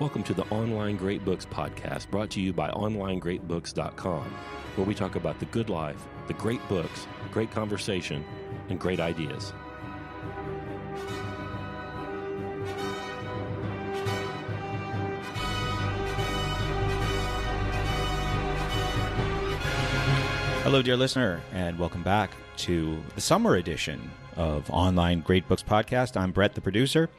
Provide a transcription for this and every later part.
Welcome to the Online Great Books podcast brought to you by OnlineGreatBooks.com, where we talk about the good life, the great books, great conversation, and great ideas. Hello, dear listener, and welcome back to the summer edition of Online Great Books Podcast. I'm Brett, the producer.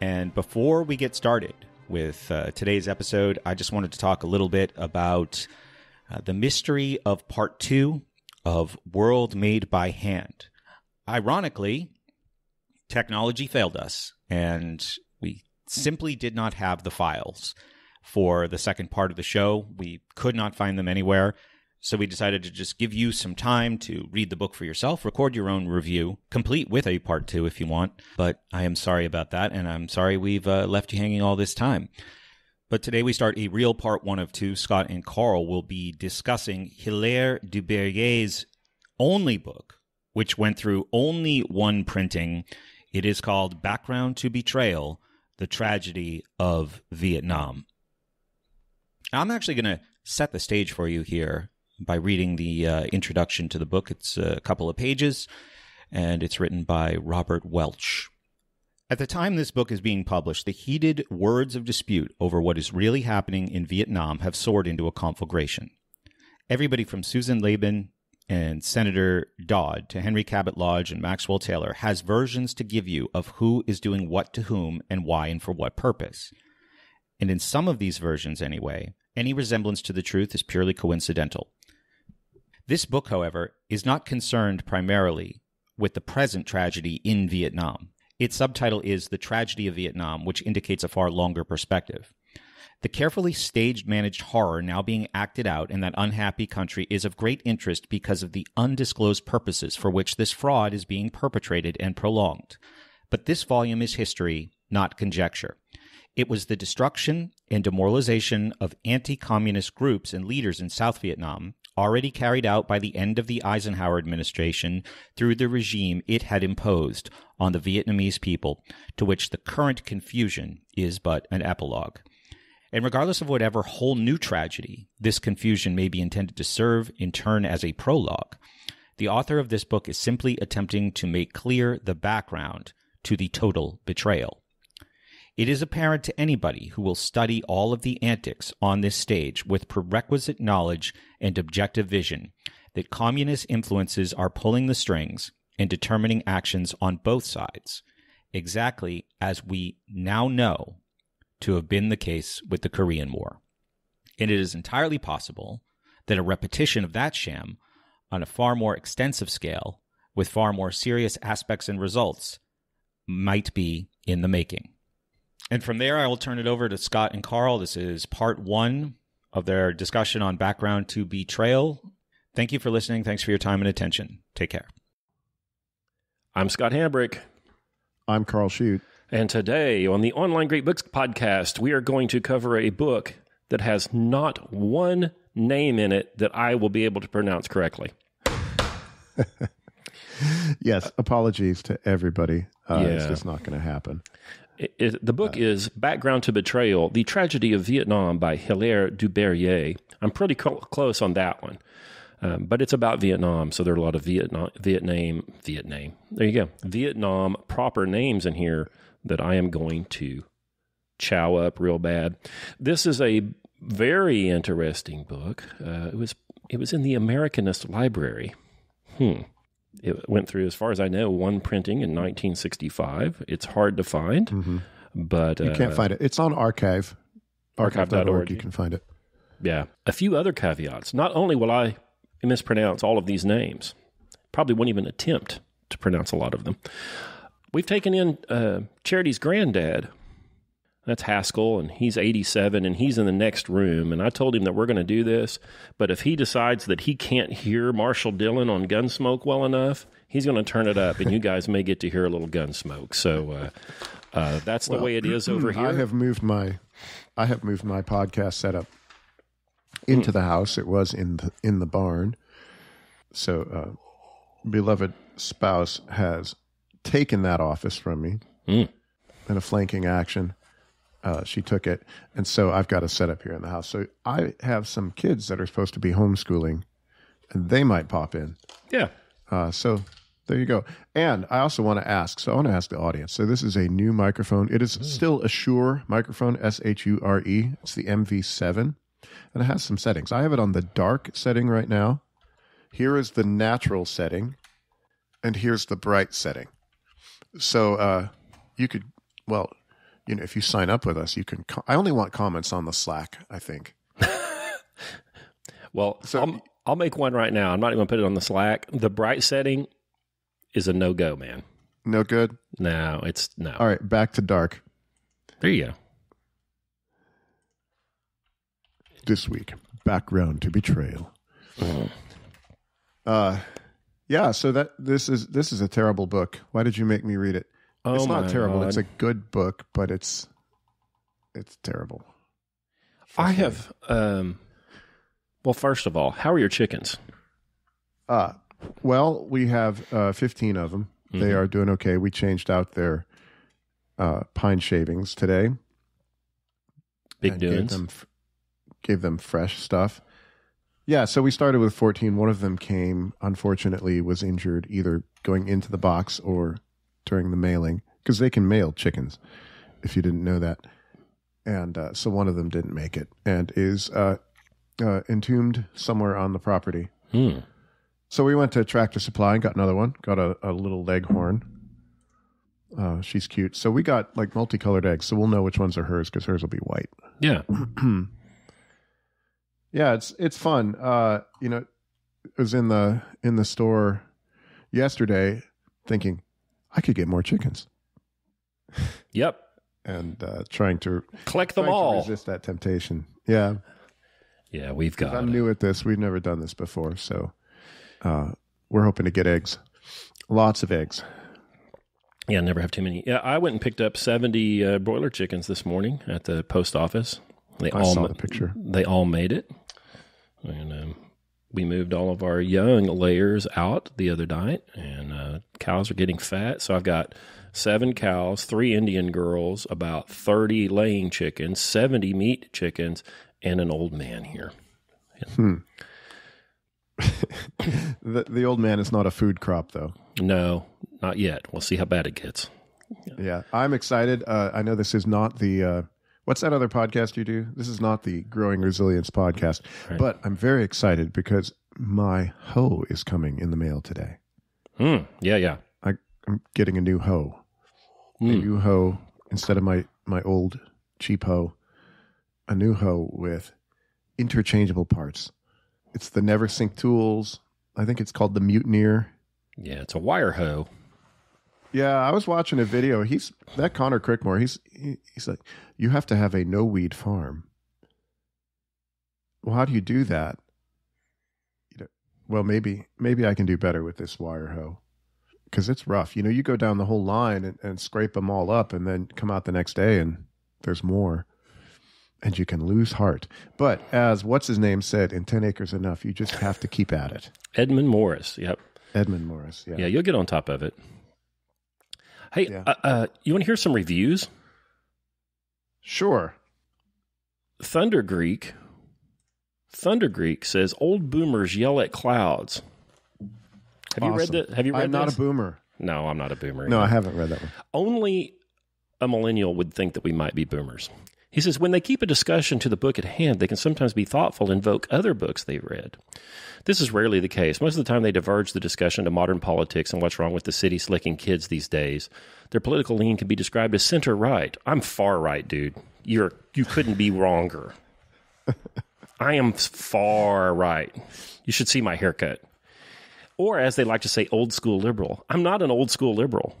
And before we get started, with uh, today's episode. I just wanted to talk a little bit about uh, the mystery of part two of World Made by Hand. Ironically, technology failed us, and we simply did not have the files for the second part of the show. We could not find them anywhere. So we decided to just give you some time to read the book for yourself, record your own review, complete with a part two if you want. But I am sorry about that, and I'm sorry we've uh, left you hanging all this time. But today we start a real part one of two. Scott and Karl will be discussing Hilaire du Berrier's only book, which went through only one printing. It is called Background to Betrayal The Tragedy of Vietnam. I'm actually going to set the stage for you here by reading the uh, introduction to the book. It's a couple of pages, and it's written by Robert Welch. At the time this book is being published, the heated words of dispute over what is really happening in Vietnam have soared into a conflagration. Everybody from Susan Laban and Senator Dodd to Henry Cabot Lodge and Maxwell Taylor has versions to give you of who is doing what to whom and why and for what purpose. And in some of these versions, anyway, any resemblance to the truth is purely coincidental. This book, however, is not concerned primarily with the present tragedy in Vietnam. Its subtitle is The Tragedy of Vietnam, which indicates a far longer perspective. The carefully staged managed horror now being acted out in that unhappy country is of great interest because of the undisclosed purposes for which this fraud is being perpetrated and prolonged. But this volume is history, not conjecture. It was the destruction and demoralization of anti communist groups and leaders in South Vietnam already carried out by the end of the Eisenhower administration through the regime it had imposed on the Vietnamese people, to which the current confusion is but an epilogue. And regardless of whatever whole new tragedy this confusion may be intended to serve in turn as a prologue, the author of this book is simply attempting to make clear the background to the total betrayal. It is apparent to anybody who will study all of the antics on this stage with prerequisite knowledge and objective vision that communist influences are pulling the strings and determining actions on both sides, exactly as we now know to have been the case with the Korean War. And it is entirely possible that a repetition of that sham on a far more extensive scale with far more serious aspects and results might be in the making. And from there, I will turn it over to Scott and Karl. This is part one of their discussion on background to betrayal. Thank you for listening. Thanks for your time and attention. Take care. I'm Scott Hambrick. I'm Karl Schudt. And today on the Online Great Books podcast, we are going to cover a book that has not one name in it that I will be able to pronounce correctly. yes, apologies to everybody. Uh, yeah. It's just not going to happen. It, it, the book uh, is Background to Betrayal The Tragedy of Vietnam by Hilaire du Berrier. I'm pretty close on that one. Um, but it's about Vietnam, so there are a lot of Vietnam, Vietnam, Vietnam. There you go, Vietnam proper names in here that I am going to chow up real bad. This is a very interesting book. Uh, it was it was in the Americanist Library. Hmm. It went through, as far as I know, one printing in 1965. It's hard to find, mm-hmm. but you can't uh, find it. It's on archive, archive.org. archive.org. You can find it. Yeah. A few other caveats. Not only will I mispronounce all of these names, probably won't even attempt to pronounce a lot of them. We've taken in uh, Charity's granddad that's Haskell, and he's 87, and he's in the next room. And I told him that we're going to do this, but if he decides that he can't hear Marshall Dillon on Gunsmoke well enough, he's going to turn it up, and you guys may get to hear a little Gunsmoke. So uh, uh, that's the well, way it is over here. I have moved my, I have moved my podcast setup into the house. It was in the in the barn. So, uh, beloved spouse has taken that office from me mm. in a flanking action uh, she took it, and so I've got a setup here in the house. So I have some kids that are supposed to be homeschooling, and they might pop in. Yeah. Uh, so there you go. And I also want to ask. So I want to ask the audience. So this is a new microphone. It is still a Shure microphone, S H U R E. It's the MV7, and it has some settings. I have it on the dark setting right now. Here is the natural setting, and here's the bright setting. So uh, you could, well, you know, if you sign up with us, you can. Co- I only want comments on the Slack. I think. Well, I'll, I'll make one right now. I'm not even going to put it on the Slack. The bright setting is a no go, man. No good. No, it's no. All right, back to dark. There you go. This week, background to betrayal. Uh, yeah. So that this is this is a terrible book. Why did you make me read it? Oh it's not terrible. God. It's a good book, but it's it's terrible. I have. Um, well, first of all, how are your chickens? Uh, well, we have uh, 15 of them. They Mhm. are doing okay. We changed out their uh, pine shavings today. Big and gave doings. them, gave them fresh stuff. Yeah, so we started with 14. One of them came, unfortunately, was injured either going into the box or during the mailing because they can mail chickens, if you didn't know that. And uh, so one of them didn't make it and is uh, uh, entombed somewhere on the property. Hmm. So we went to Tractor Supply and got another one. Got a, a little leghorn. Uh, she's cute. So we got like multicolored eggs. So we'll know which ones are hers because hers will be white. Yeah. yeah, it's it's fun. Uh, you know, I was in the in the store yesterday thinking I could get more chickens Yep. and uh, trying to Collect them all. resist that temptation. Yeah, Yeah, we've got. I'm it. new at this. We've never done this before, so uh, we're hoping to get eggs, lots of eggs. Yeah, never have too many. Yeah, I went and picked up 70 uh, broiler chickens this morning at the post office. They I all saw the picture. they all made it, and um, we moved all of our young layers out the other night, and uh, cows are getting fat. So I've got seven cows, three Indian girls, about 30 laying chickens, 70 meat chickens, and an old man here. The the old man is not a food crop though. No, not yet. We'll see how bad it gets. Yeah, I'm excited. Uh, I know this is not the uh, what's that other podcast you do? This is not the Growing Resilience podcast, Right. but I'm very excited because my hoe is coming in the mail today. Hmm. Yeah, yeah. I, I'm getting a new hoe. A Hmm. new hoe instead of my my old cheap hoe. A new hoe with interchangeable parts. It's the Never Neversink tools. I think it's called the Mutineer. Yeah, it's a wire hoe. Yeah, I was watching a video. He's that Conor Crickmore. He's he, he's like, you have to have a no weed farm. Well, how do you do that? You know, well, maybe maybe I can do better with this wire hoe because it's rough. You know, you go down the whole line and, and scrape them all up, and then come out the next day and there's more, and you can lose heart. But as what's his name said, in ten acres enough, you just have to keep at it. Edmund Morris. Yep. Edmund Morris. Yeah. Yeah, you'll get on top of it. Hey, Yeah. uh, uh, you want to hear some reviews? Sure. Thunder Greek. Thunder Greek says old boomers yell at clouds. Have you read that? Have you read I'm not this? a boomer. no, I'm not a boomer. No, I haven't read that one. Only a millennial would think that we might be boomers. He says, when they keep a discussion to the book at hand, they can sometimes be thoughtful and invoke other books they've read. This is rarely the case. Most of the time, they diverge the discussion to modern politics and what's wrong with the city slicking kids these days. Their political lean can be described as center right. I'm far right, dude. You're you couldn't be wronger. I am far right. You should see my haircut. Or as they like to say, old school liberal. I'm not an old school liberal.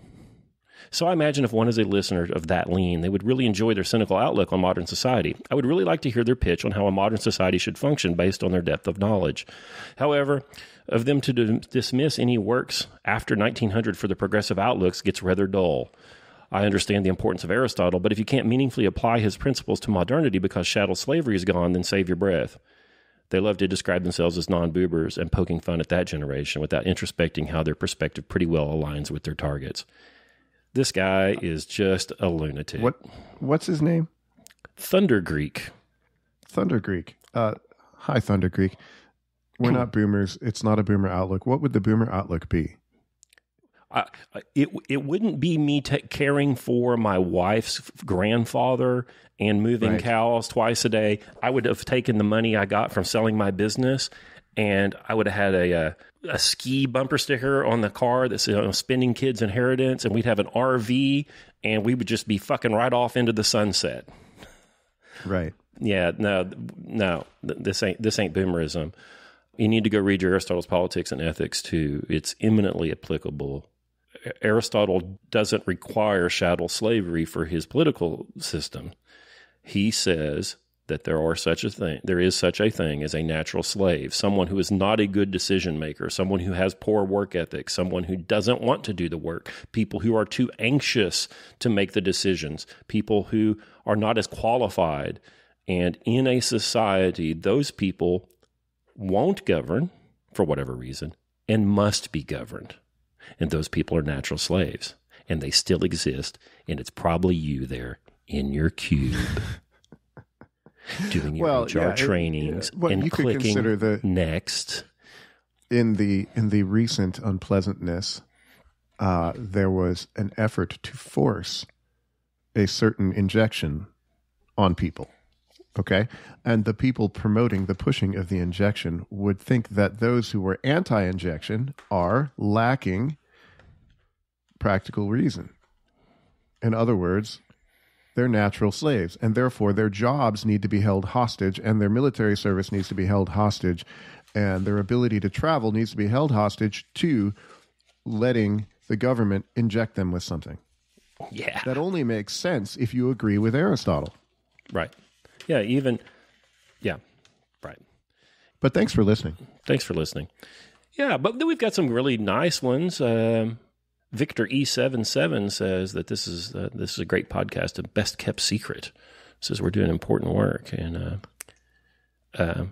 So I imagine if one is a listener of that lean, they would really enjoy their cynical outlook on modern society. I would really like to hear their pitch on how a modern society should function based on their depth of knowledge. However, of them to d- dismiss any works after 1900 for the progressive outlooks gets rather dull. I understand the importance of Aristotle, but if you can't meaningfully apply his principles to modernity because chattel slavery is gone, then save your breath. They love to describe themselves as non boobers and poking fun at that generation without introspecting how their perspective pretty well aligns with their targets. This guy is just a lunatic. What what's his name? Thunder Greek. Thunder Greek. Uh, hi, Thunder Greek. We're not boomers. It's not a boomer outlook. What would the boomer outlook be? I, it it wouldn't be me ta caring for my wife's grandfather and moving Right. cows twice a day. I would have taken the money I got from selling my business, and I would have had a a, a ski bumper sticker on the car that's you know, spending kids inheritance, and we'd have an RV, and we would just be fucking right off into the sunset. Right. Yeah, no, no, this ain't this ain't boomerism. You need to go read your Aristotle's Politics and Ethics too. It's eminently applicable. Aristotle doesn't require chattel slavery for his political system. He says that there are such a thing, there is such a thing as a natural slave, someone who is not a good decision maker, someone who has poor work ethic, someone who doesn't want to do the work, people who are too anxious to make the decisions, people who are not as qualified. And in a society, those people won't govern for whatever reason and must be governed. And those people are natural slaves and they still exist. And it's probably you there in your cube doing your Well, HR yeah, it- trainings yeah. Well, and you could clicking consider the- next. in the in the recent unpleasantness, uh, there was an effort to force a certain injection on people. Okay, and the people promoting the pushing of the injection would think that those who were anti-injection are lacking practical reason. In other words, they're natural slaves, and therefore their jobs need to be held hostage, and their military service needs to be held hostage, and their ability to travel needs to be held hostage to letting the government inject them with something. Yeah. That only makes sense if you agree with Aristotle. Right. Yeah. Even, yeah. Right. But thanks for listening. Thanks for listening. Yeah, but then we've got some really nice ones. Um, Victor E77 says that this is uh, this is a great podcast, a best kept secret. Says we're doing important work, and uh, uh,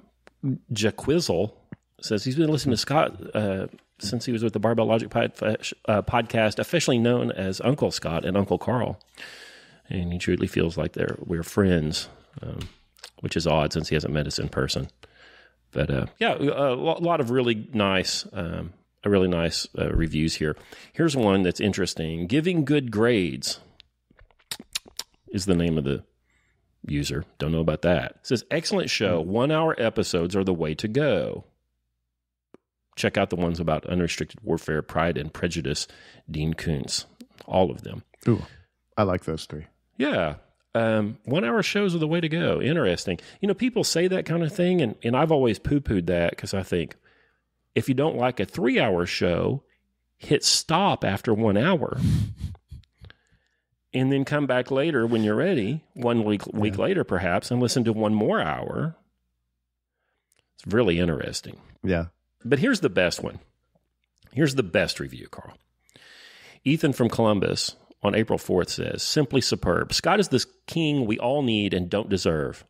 Jaquizzle says he's been listening to Scott uh, since he was with the Barbell Logic pod, uh, podcast, officially known as Uncle Scott and Uncle Karl, and he truly feels like they're we're friends, um, which is odd since he hasn't met us in person. But uh, yeah, a lot of really nice, um, really nice uh, reviews here. Here's one that's interesting. Giving good grades is the name of the user. Don't know about that. It says excellent show. One hour episodes are the way to go. Check out the ones about unrestricted warfare, pride and prejudice. Dean Koontz, all of them. Ooh, I like those three. Yeah. Um, one hour shows are the way to go. Interesting. You know, people say that kind of thing, and, and I've always poo pooed that because I think if you don't like a three hour show, hit stop after one hour. And then come back later when you're ready, one week, week later perhaps, and listen to one more hour. It's really interesting. Yeah. But here's the best one. Here's the best review, Karl. Ethan from Columbus on April 4th says, Simply superb. Scott is this king we all need and don't deserve.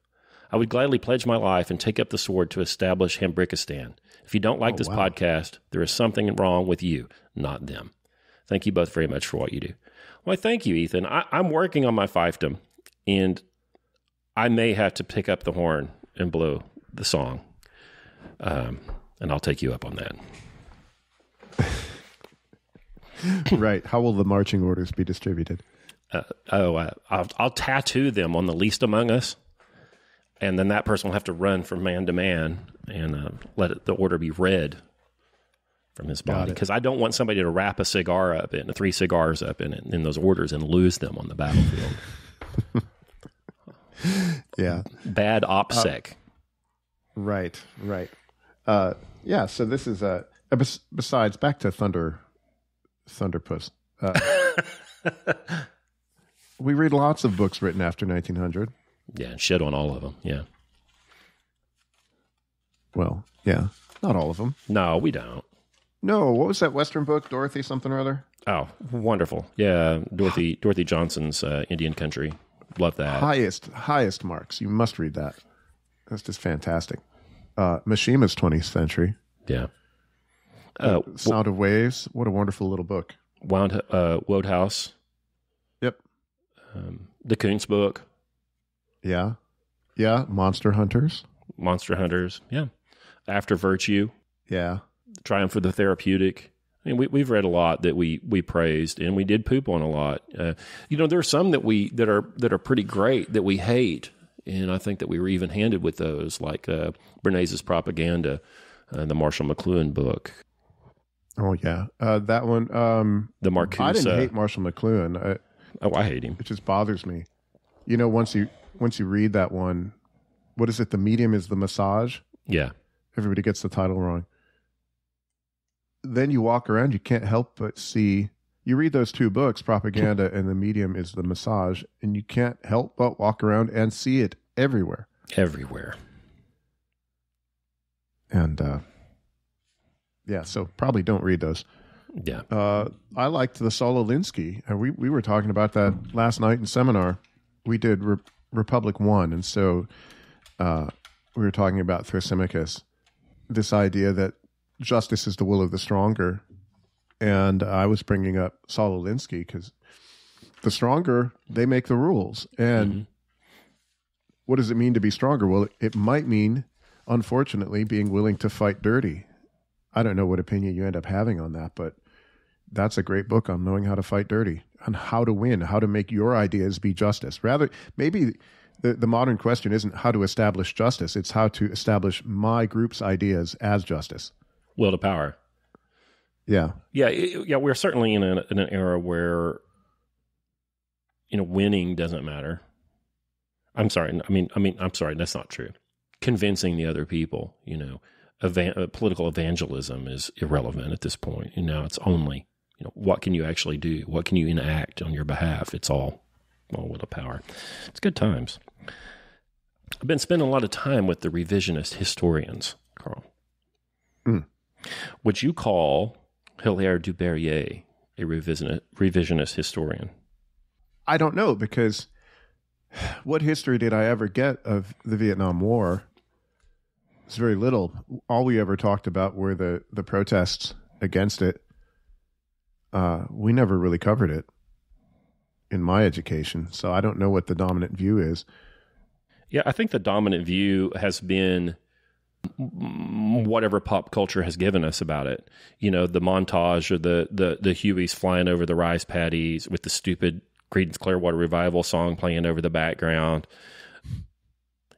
I would gladly pledge my life and take up the sword to establish Hambrikistan. If you don't like this wow. podcast, there is something wrong with you, not them. Thank you both very much for what you do. Well, thank you, Ethan. I, I'm working on my fiefdom, and I may have to pick up the horn and blow the song. Um, and I'll take you up on that. right. How will the marching orders be distributed? uh, oh, uh, I'll, I'll tattoo them on the least among us, and then that person will have to run from man to man and uh, let it, the order be read from his body. Because I don't want somebody to wrap a cigar up in three cigars up in it in those orders and lose them on the battlefield. Yeah. Bad opsec. Right, right. Uh, yeah. So this is uh, uh, besides back to Thunder, Thunderpuss. Uh, we read lots of books written after 1900. Yeah, shit on all of them. Yeah. Well, yeah, not all of them. No, we don't. No, what was that Western book, Dorothy something or other? Oh, wonderful. Yeah, Dorothy Dorothy Johnson's uh, Indian Country. Love that. Highest, highest marks. You must read that. That's just fantastic. Uh, Mishima's 20th Century. Yeah. Uh, Sound of Waves. What a wonderful little book. Wound uh, Wodehouse. Yep. um, the Koontz book. Yeah. Yeah. Monster Hunters. Monster Hunters. Yeah. After Virtue, Yeah. Triumph of the Therapeutic. I mean, we, we've read a lot that we we praised, and we did poop on a lot. Uh, you know, there are some that we that are that are pretty great that we hate, and I think that we were even handed with those, like uh, Bernays' Propaganda, uh, the Marshall McLuhan book, Oh yeah. Uh, that one. Um, the Marcuse. I didn't hate Marshall McLuhan. I, oh, I hate him. it just bothers me. You know, once you once you read that one, what is it? The medium is the massage. Yeah, Everybody gets the title wrong. Then you walk around, you can't help but see. You read those two books, propaganda and the medium is the massage, and you can't help but walk around and see it everywhere. everywhere. And uh, yeah, so probably don't read those. Yeah, Uh, I liked the Saul Alinsky. we we were talking about that last night in seminar. We did Re- Republic One, and so uh, we were talking about Thrasymachus, this idea that justice is the will of the stronger, and I was bringing up Saul Alinsky because the stronger they make the rules, and what does it mean to be stronger? Well, it might mean, unfortunately, being willing to fight dirty. I don't know what opinion you end up having on that, but that's a great book on knowing how to fight dirty, on how to win, how to make your ideas be justice. Rather, maybe the, the modern question isn't how to establish justice, it's how to establish my group's ideas as justice. will to power. Yeah. Yeah, it, yeah, we're certainly in, a, in an era where you know winning doesn't matter. I'm sorry. I mean, I mean, I'm sorry. That's not true. Convincing the other people, you know, evan- political evangelism is irrelevant at this point. You know, it's only you know what can you actually do? What can you enact on your behalf? It's all all will to power. It's good times. I've been spending a lot of time with the revisionist historians, Karl. Mm. Would you call Hilaire du Berrier a revisionist, revisionist historian? I don't know because what history did I ever get of the Vietnam War? It's very little. All we ever talked about were the, the protests against it. Uh, we never really covered it in my education, so I don't know what the dominant view is. Yeah, I think the dominant view has been whatever pop culture has given us about it. You know, the montage or the the the Hueys flying over the rice paddies with the stupid Creedence Clearwater Revival song playing over the background.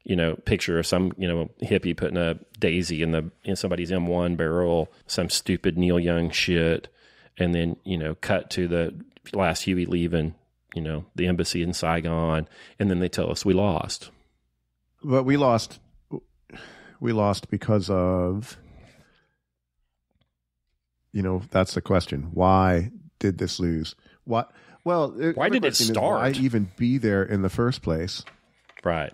You know, picture of some you know hippie putting a daisy in the in somebody's M1 barrel, some stupid Neil Young shit, and then you know cut to the last Huey leaving. You know, the embassy in Saigon, and then they tell us we lost. But we lost. We lost because of. You know, that's the question. Why did this lose? What? Well, Why did it start? Why even be there in the first place? Right.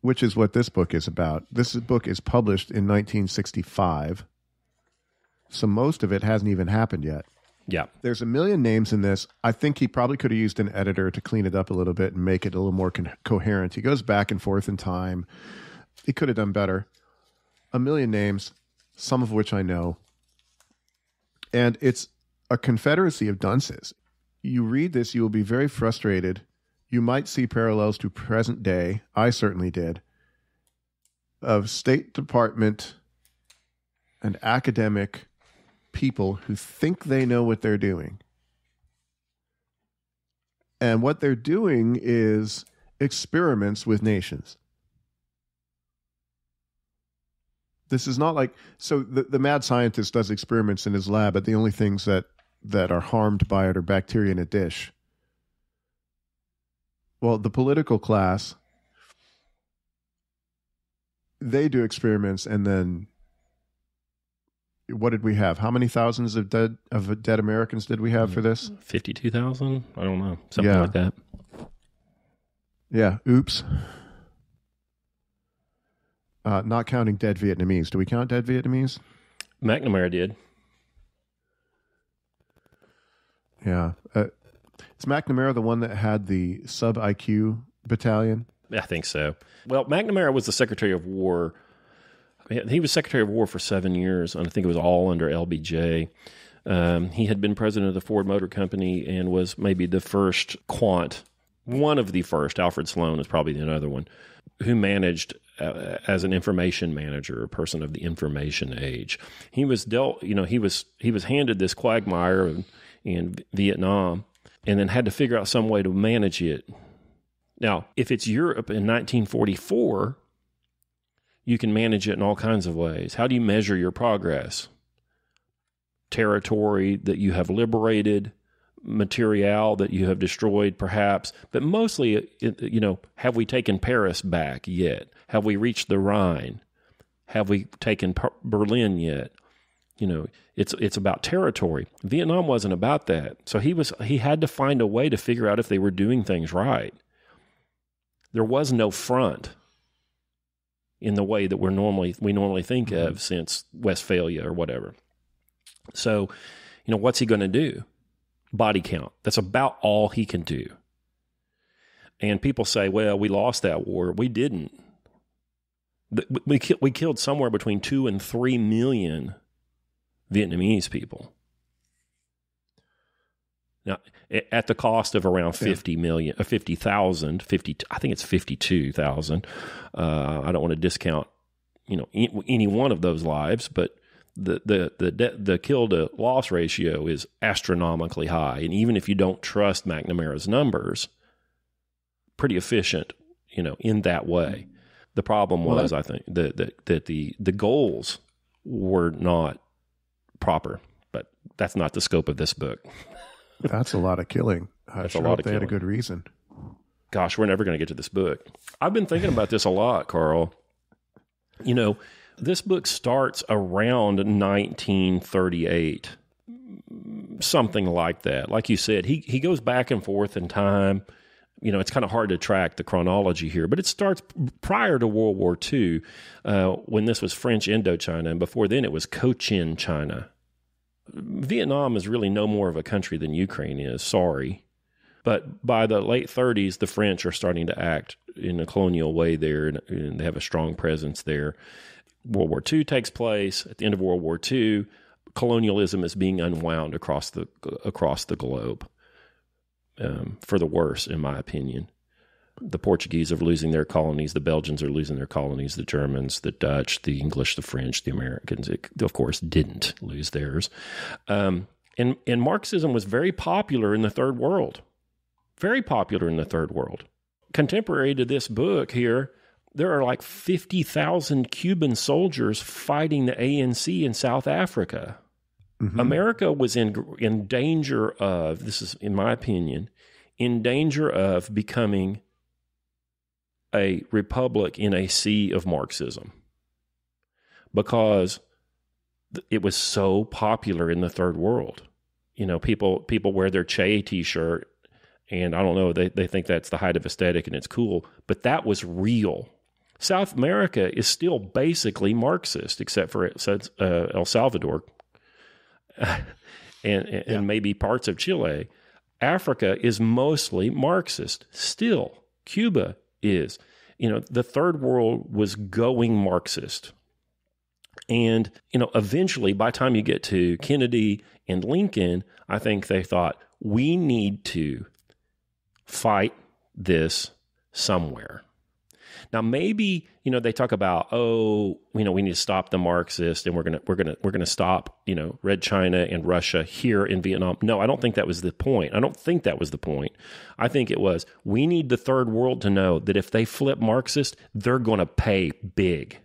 Which is what this book is about. This book is published in 1965, so most of it hasn't even happened yet. Yeah. There's a million names in this. I think he probably could have used an editor to clean it up a little bit and make it a little more coherent. He goes back and forth in time. He could have done better. A million names, some of which I know. And it's a confederacy of dunces. You read this, you will be very frustrated. You might see parallels to present day. I certainly did. Of State Department and academic people who think they know what they're doing. And what they're doing is experiments with nations. This is not like so the, the mad scientist does experiments in his lab, but the only things that, that are harmed by it are bacteria in a dish. Well, the political class, they do experiments and then what did we have? How many thousands of dead of dead Americans did we have for this? 52,000? I don't know. Something Yeah. like that. Yeah. Oops. Uh, not counting dead Vietnamese. Do we count dead Vietnamese? McNamara did. Yeah. Uh, is McNamara the one that had the sub IQ battalion? I think so. Well, McNamara was the Secretary of War. He was Secretary of War for seven years, and I think it was all under LBJ. Um, he had been president of the Ford Motor Company and was maybe the first quant one of the first, Alfred Sloan is probably another one, who managed uh, as an information manager, a person of the information age. He was dealt, you know, he was he was handed this quagmire in, in Vietnam, and then had to figure out some way to manage it. Now, if it's Europe in 1944, you can manage it in all kinds of ways. How do you measure your progress? Territory that you have liberated, material that you have destroyed, perhaps, but mostly, uh, uh, you know, have we taken Paris back yet? Have we reached the Rhine? Have we taken Berlin yet? You know, it's it's about territory. Vietnam wasn't about that, so he was he had to find a way to figure out if they were doing things right. There was no front in the way that we're normally we normally think mm-hmm. of since Westphalia or whatever. So, you know, what's he going to do? body count. That's about all he can do. And people say, well, we lost that war. We didn't. We, we killed somewhere between two and three million Vietnamese people. Now, at the cost of around 50 yeah. million, uh, 50,000, 50, I think it's 52,000. Uh, I don't want to discount, you know, any one of those lives, but the the the de- the kill to loss ratio is astronomically high, and even if you don't trust McNamara's numbers, pretty efficient, you know, in that way. The problem was, well, I think, that that that the the goals were not proper, but that's not the scope of this book. that's a lot of killing. I that's sure a lot of they killing. had a good reason. Gosh, we're never going to get to this book. I've been thinking about this a lot, Karl. You know, this book starts around 1938, something like that. Like you said, he, he goes back and forth in time. You know, it's kind of hard to track the chronology here, but it starts prior to World War II uh, when this was French Indochina, and before then it was Cochin China. Vietnam is really no more of a country than Ukraine is, sorry. But by the late 30s, the French are starting to act in a colonial way there, and, they have a strong presence there. World War II takes place. At the end of World War II, colonialism is being unwound across the across the globe um, for the worse, in my opinion. The Portuguese are losing their colonies. The Belgians are losing their colonies. The Germans, the Dutch, the English, the French, the Americans, it, of course, didn't lose theirs. Um, and, and Marxism was very popular in the Third World. Very popular in the Third World. Contemporary to this book here, there are like 50,000 Cuban soldiers fighting the ANC in South Africa. Mm-hmm. America was in in danger of this is in my opinion in danger of becoming a republic in a sea of Marxism because it was so popular in the third world. You know, people people wear their Che t-shirt and I don't know, they they think that's the height of aesthetic and it's cool, but that was real South America is still basically Marxist, except for uh, El Salvador and, and, yeah. maybe parts of Chile. Africa is mostly Marxist still. Cuba is. You know, the third world was going Marxist. And, you know, eventually, by the time you get to Kennedy and Lincoln, I think they thought, we need to fight this somewhere. Now maybe you know they talk about oh you know we need to stop the Marxist and we're gonna we're gonna we're gonna stop you know Red China and Russia here in Vietnam. No, I don't think that was the point. I don't think that was the point. I think it was we need the third world to know that if they flip Marxist, they're going to pay big.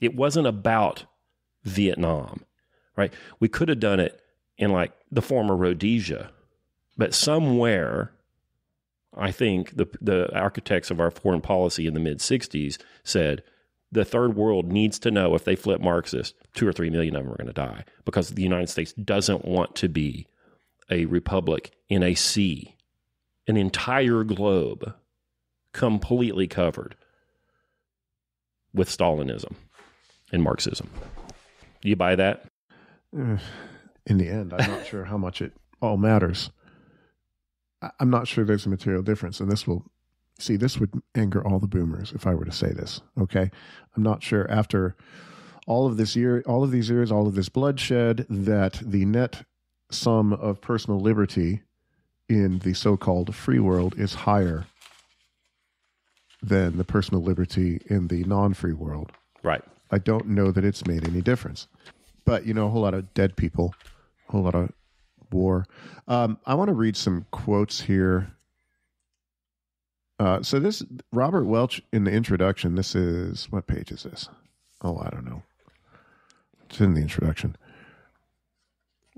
It wasn't about Vietnam, right? We could have done it in like the former Rhodesia, but somewhere I think the the architects of our foreign policy in the mid '60s said the third world needs to know if they flip Marxist, two or three million of them are going to die because the United States doesn't want to be a republic in a sea, an entire globe completely covered with Stalinism and Marxism. Do you buy that? In the end, I'm not sure how much it all matters. I'm not sure there's a material difference, and this will see this would anger all the boomers if I were to say this. Okay, I'm not sure after all of this year, all of these years, all of this bloodshed, that the net sum of personal liberty in the so-called free world is higher than the personal liberty in the non-free world. Right. I don't know that it's made any difference. But you know, a whole lot of dead people, a whole lot of war. Um, I want to read some quotes here. Uh, so this Robert Welch in the introduction. This is what page is this? Oh, I don't know. It's in the introduction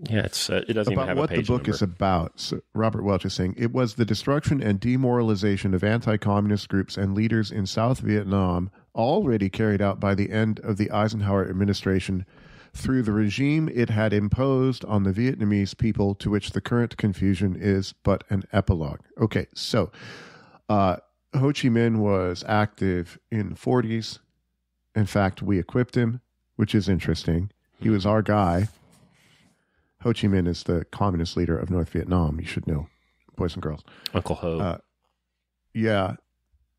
Yeah, it's uh, it doesn't even about have what a the book number. is about. So Robert Welch is saying it was the destruction and demoralization of anti-communist groups and leaders in South Vietnam, already carried out by the end of the Eisenhower administration through the regime it had imposed on the Vietnamese people, to which the current confusion is but an epilogue. Okay, so uh, Ho Chi Minh was active in the 40s. In fact, we equipped him, which is interesting. He was our guy. Ho Chi Minh is the communist leader of North Vietnam. You should know, boys and girls. Uncle Ho. Uh, Yeah,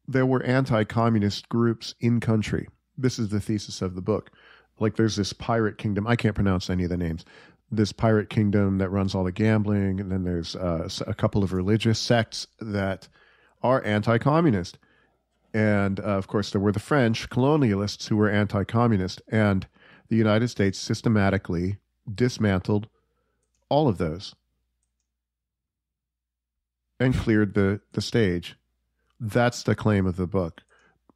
there were anti-communist groups in country. This is the thesis of the book. Like, there's this pirate kingdom. I can't pronounce any of the names. This pirate kingdom that runs all the gambling, and then there's uh, a couple of religious sects that are anti-communist. And uh, of course, there were the French colonialists who were anti-communist, and the United States systematically dismantled all of those and cleared the the stage. That's the claim of the book.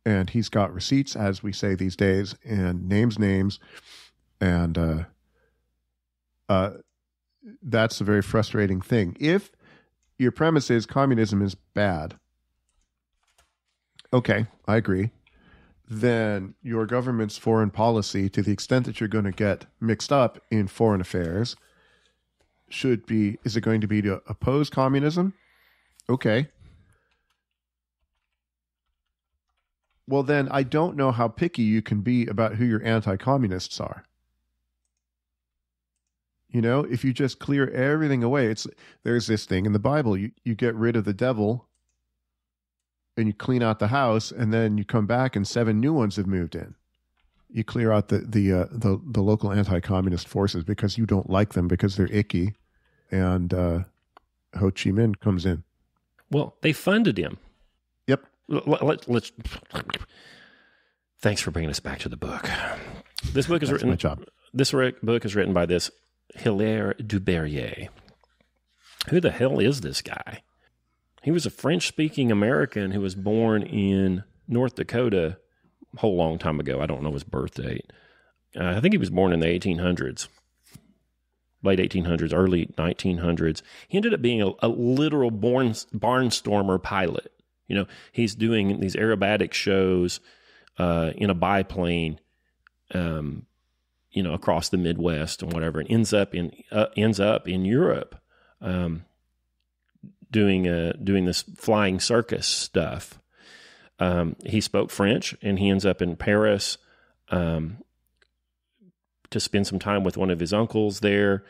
And he's got receipts, as we say these days, and names names, and uh, uh, that's a very frustrating thing. If your premise is communism is bad, okay, I agree. Then your government's foreign policy, to the extent that you're going to get mixed up in foreign affairs, should be is it going to be to oppose communism? Okay. Well, then I don't know how picky you can be about who your anti communists are. You know, if you just clear everything away, it's there's this thing in the Bible. You you get rid of the devil and you clean out the house, and then you come back and seven new ones have moved in. You clear out the the uh, the, the local anti communist forces because you don't like them because they're icky, and uh, Ho Chi Minh comes in. well, they funded him. Let, let, let's. Thanks for bringing us back to the book. This book is written. my job. This book is written by this Hilaire du Berrier. Who the hell is this guy? He was a French speaking American who was born in North Dakota a whole long time ago. I don't know his birth date. Uh, I think he was born in the 1800s, late 1800s, early 1900s. He ended up being a, a literal born, barnstormer pilot. You know, he's doing these aerobatic shows uh, in a biplane um, you know, across the Midwest and whatever, and ends up in uh, ends up in Europe, um, doing uh, doing this flying circus stuff. Um, he spoke French, and he ends up in Paris um, to spend some time with one of his uncles there,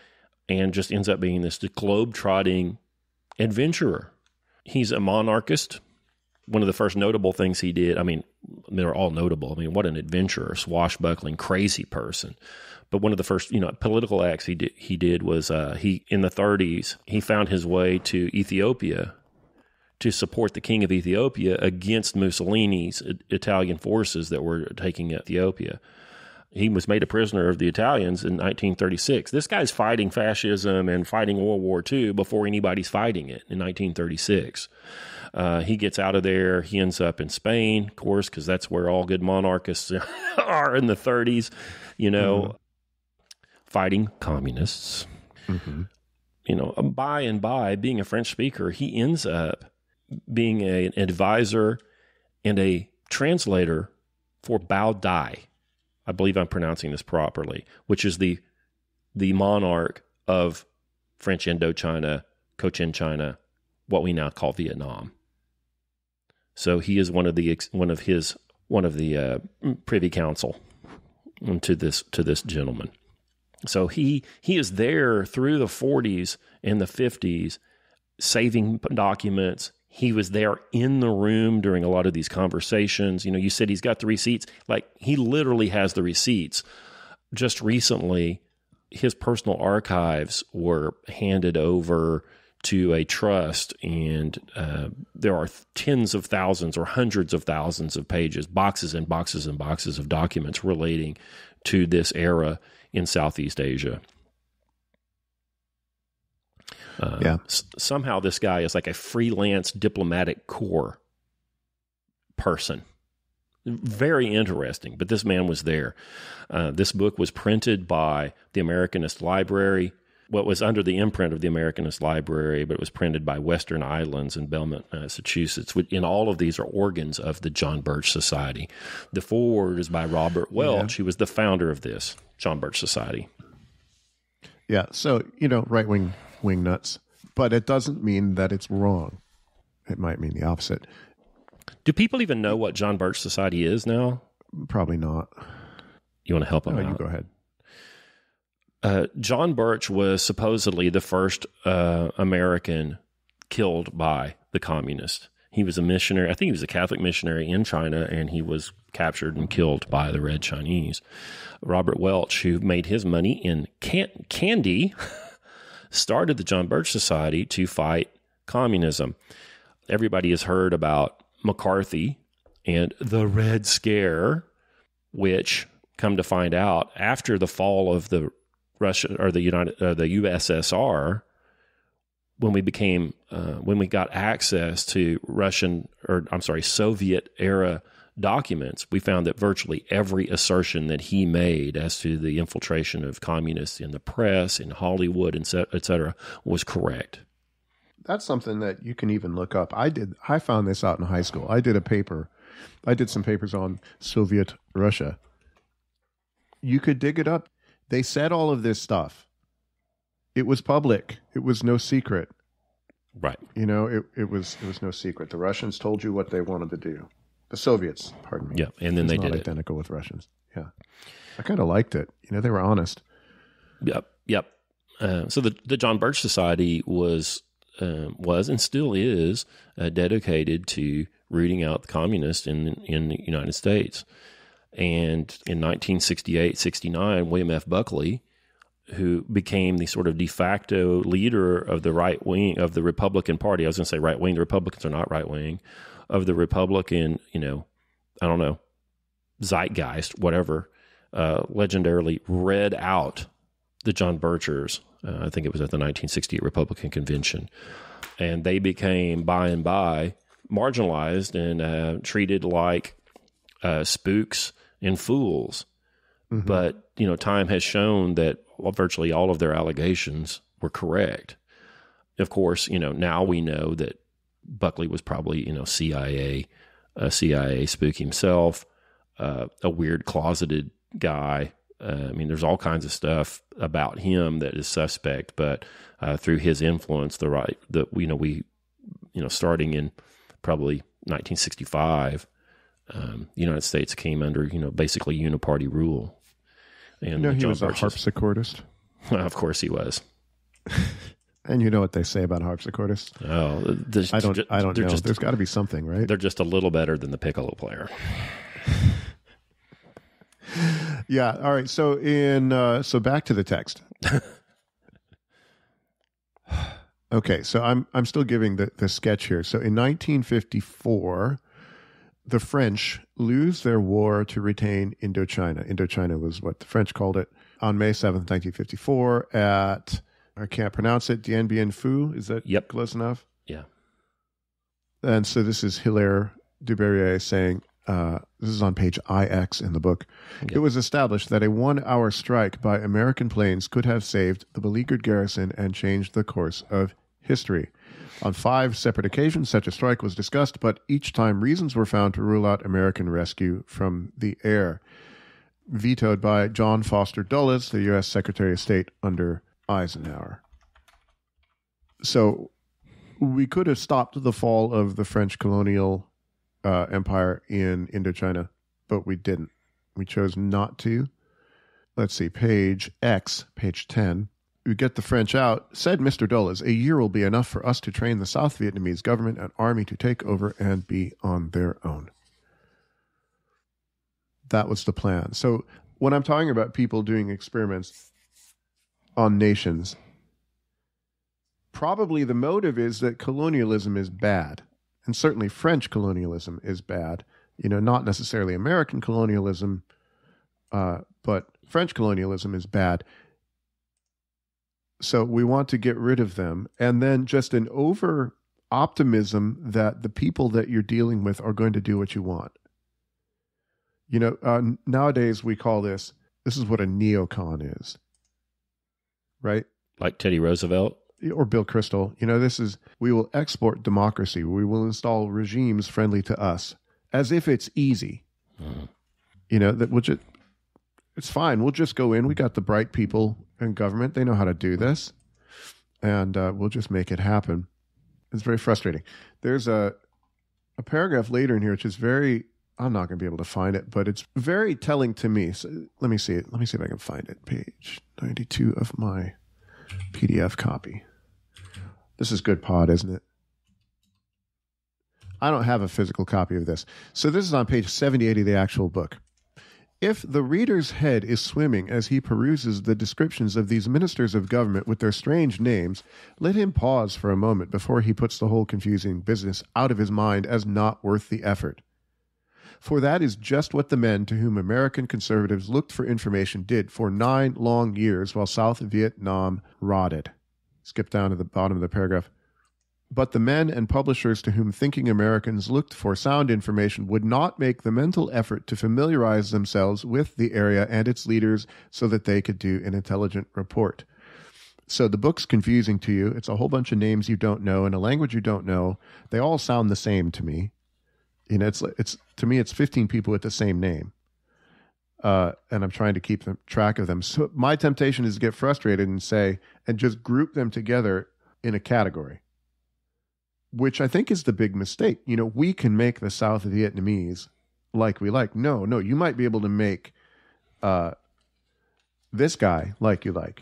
and just ends up being this globe trotting adventurer. He's a monarchist. One of the first notable things he did, I mean, they're all notable. I mean, what an adventurer, swashbuckling, crazy person. But one of the first, you know, political acts he did, he did was uh, he in the 30s he found his way to Ethiopia to support the king of Ethiopia against Mussolini's Italian forces that were taking Ethiopia. He was made a prisoner of the Italians in 1936. This guy's fighting fascism and fighting World War II before anybody's fighting it in 1936. Uh, he gets out of there. He ends up in Spain, of course, because that's where all good monarchists are in the 30s, you know, mm-hmm. fighting communists. Mm-hmm. You know, um, by and by, being a French speaker, he ends up being a, an advisor and a translator for Bao Dai. I believe I'm pronouncing this properly, which is the the monarch of French Indochina, Cochin China, what we now call Vietnam. So he is one of the one of his one of the uh, privy council to this to this gentleman. So he he is there through the 40s and the 50s, saving documents. He was there in the room during a lot of these conversations. You know, you said he's got the receipts. Like he literally has the receipts. Just recently, his personal archives were handed over to a trust, and uh, there are tens of thousands or hundreds of thousands of pages, boxes and boxes and boxes of documents relating to this era in Southeast Asia. Uh, Yeah. s- somehow this guy is like a freelance diplomatic corps person. Very interesting, but this man was there. Uh, this book was printed by the Americanist Library, what was under the imprint of the Americanist Library, but it was printed by Western Islands in Belmont, Massachusetts. And all of these are organs of the John Birch Society. The foreword is by Robert Welch, He was the founder of this John Birch Society. Yeah. So, you know, right wing wing nuts. But it doesn't mean that it's wrong. It might mean the opposite. Do people even know what John Birch Society is now? Probably not. You want to help them Oh, you go ahead. Uh, John Birch was supposedly the first uh, American killed by the communists. He was a missionary. I think he was a Catholic missionary in China, and he was captured and killed by the Red Chinese. Robert Welch, who made his money in can- candy, started the John Birch Society to fight communism. Everybody has heard about McCarthy and the Red Scare, which come to find out after the fall of the Russia or the United uh, the USSR, when we became uh, when we got access to Russian or I'm sorry Soviet era documents, we found that virtually every assertion that he made as to the infiltration of communists in the press, in Hollywood, et cetera, was correct. That's something that you can even look up. I did. I found this out in high school. I did a paper. I did some papers on Soviet Russia. You could dig it up. They said all of this stuff. It was public. It was no secret. Right. You know, it, it was it was no secret. The Russians told you what they wanted to do. The Soviets, pardon me. Yeah. And then It's they not did it. identical with Russians. Yeah, I kind of liked it. You know, they were honest. Yep, yep. Uh, so the the John Birch Society was um was and still is uh, dedicated to rooting out the communists in in the United States. And in 1968, 69, William F. Buckley, who became the sort of de facto leader of the right wing of the Republican Party, I was going to say right wing. The Republicans are not right wing of the Republican. You know, I don't know zeitgeist, whatever. Uh, legendarily read out the John Birchers. Uh, I think it was at the 1968 Republican Convention, and they became by and by marginalized and uh, treated like uh, spooks and fools. But you know, time has shown that virtually all of their allegations were correct. Of course, you know now we know that Buckley was probably you know CIA, a CIA spook himself, uh, a weird closeted guy. Uh, I mean, there's all kinds of stuff about him that is suspect, but uh, through his influence, the right, the you know we, you know, starting in probably 1965, um, the United States came under you know basically uniparty rule. And You know, he John was a Birch's- harpsichordist. of course, he was. And you know what they say about harpsichordists? Oh, there's, I don't. I don't know. Just, There's got to be something, right? they're just a little better than the piccolo player. Yeah. All right. So in uh, so back to the text. okay. So I'm I'm still giving the the sketch here. So in 1954, the French lose their war to retain Indochina. Indochina was what the French called it on May 7th, 1954 at I can't pronounce it. Dien Bien Phu. Is that Yep. close enough? Yeah. And so this is Hilaire du Berrier saying, uh, this is on page IX in the book. It was established that a one hour strike by American planes could have saved the beleaguered garrison and changed the course of history. On five separate occasions, such a strike was discussed, but each time reasons were found to rule out American rescue from the air. Vetoed by John Foster Dulles, the U.S. Secretary of State under Eisenhower. So we could have stopped the fall of the French colonial uh, empire in Indochina, but we didn't. We chose not to. Let's see, page X, page 10. We get the French out. Said Mr. Dulles, a year will be enough for us to train the South Vietnamese government and army to take over and be on their own. That was the plan. So when I'm talking about people doing experiments on nations, probably the motive is that colonialism is bad. And certainly French colonialism is bad. You know, not necessarily American colonialism, uh, but French colonialism is bad. So we want to get rid of them. And then just an over optimism that the people that you're dealing with are going to do what you want. You know, uh, nowadays we call this this is what a neocon is, right? Like Teddy Roosevelt or Bill Kristol. You know, this is we will export democracy. We will install regimes friendly to us, as if it's easy. Mm. You know that which it, it's fine. We'll just go in. We got the bright people in government. They know how to do this, and uh, we'll just make it happen. It's very frustrating. There's a a paragraph later in here which is very I'm not going to be able to find it, but it's very telling to me. So let me see it. Let me see if I can find it. Page 92 of my PDF copy. This is good pod, isn't it? I don't have a physical copy of this. So this is on page 78 of the actual book. If the reader's head is swimming as he peruses the descriptions of these ministers of government with their strange names, let him pause for a moment before he puts the whole confusing business out of his mind as not worth the effort for that is just what the men to whom American conservatives looked for information did for nine long years while South Vietnam rotted. Skip down to the bottom of the paragraph. But the men and publishers to whom thinking Americans looked for sound information would not make the mental effort to familiarize themselves with the area and its leaders so that they could do an intelligent report. So the book's confusing to you. It's a whole bunch of names you don't know in a language you don't know. They all sound the same to me you know, it's it's to me, it's 15 people with the same name. Uh, and I'm trying to keep them, track of them. So my temptation is to get frustrated and say, and just group them together in a category, which I think is the big mistake. You know, we can make the South Vietnamese like we like. No, no, you might be able to make uh, this guy like you like,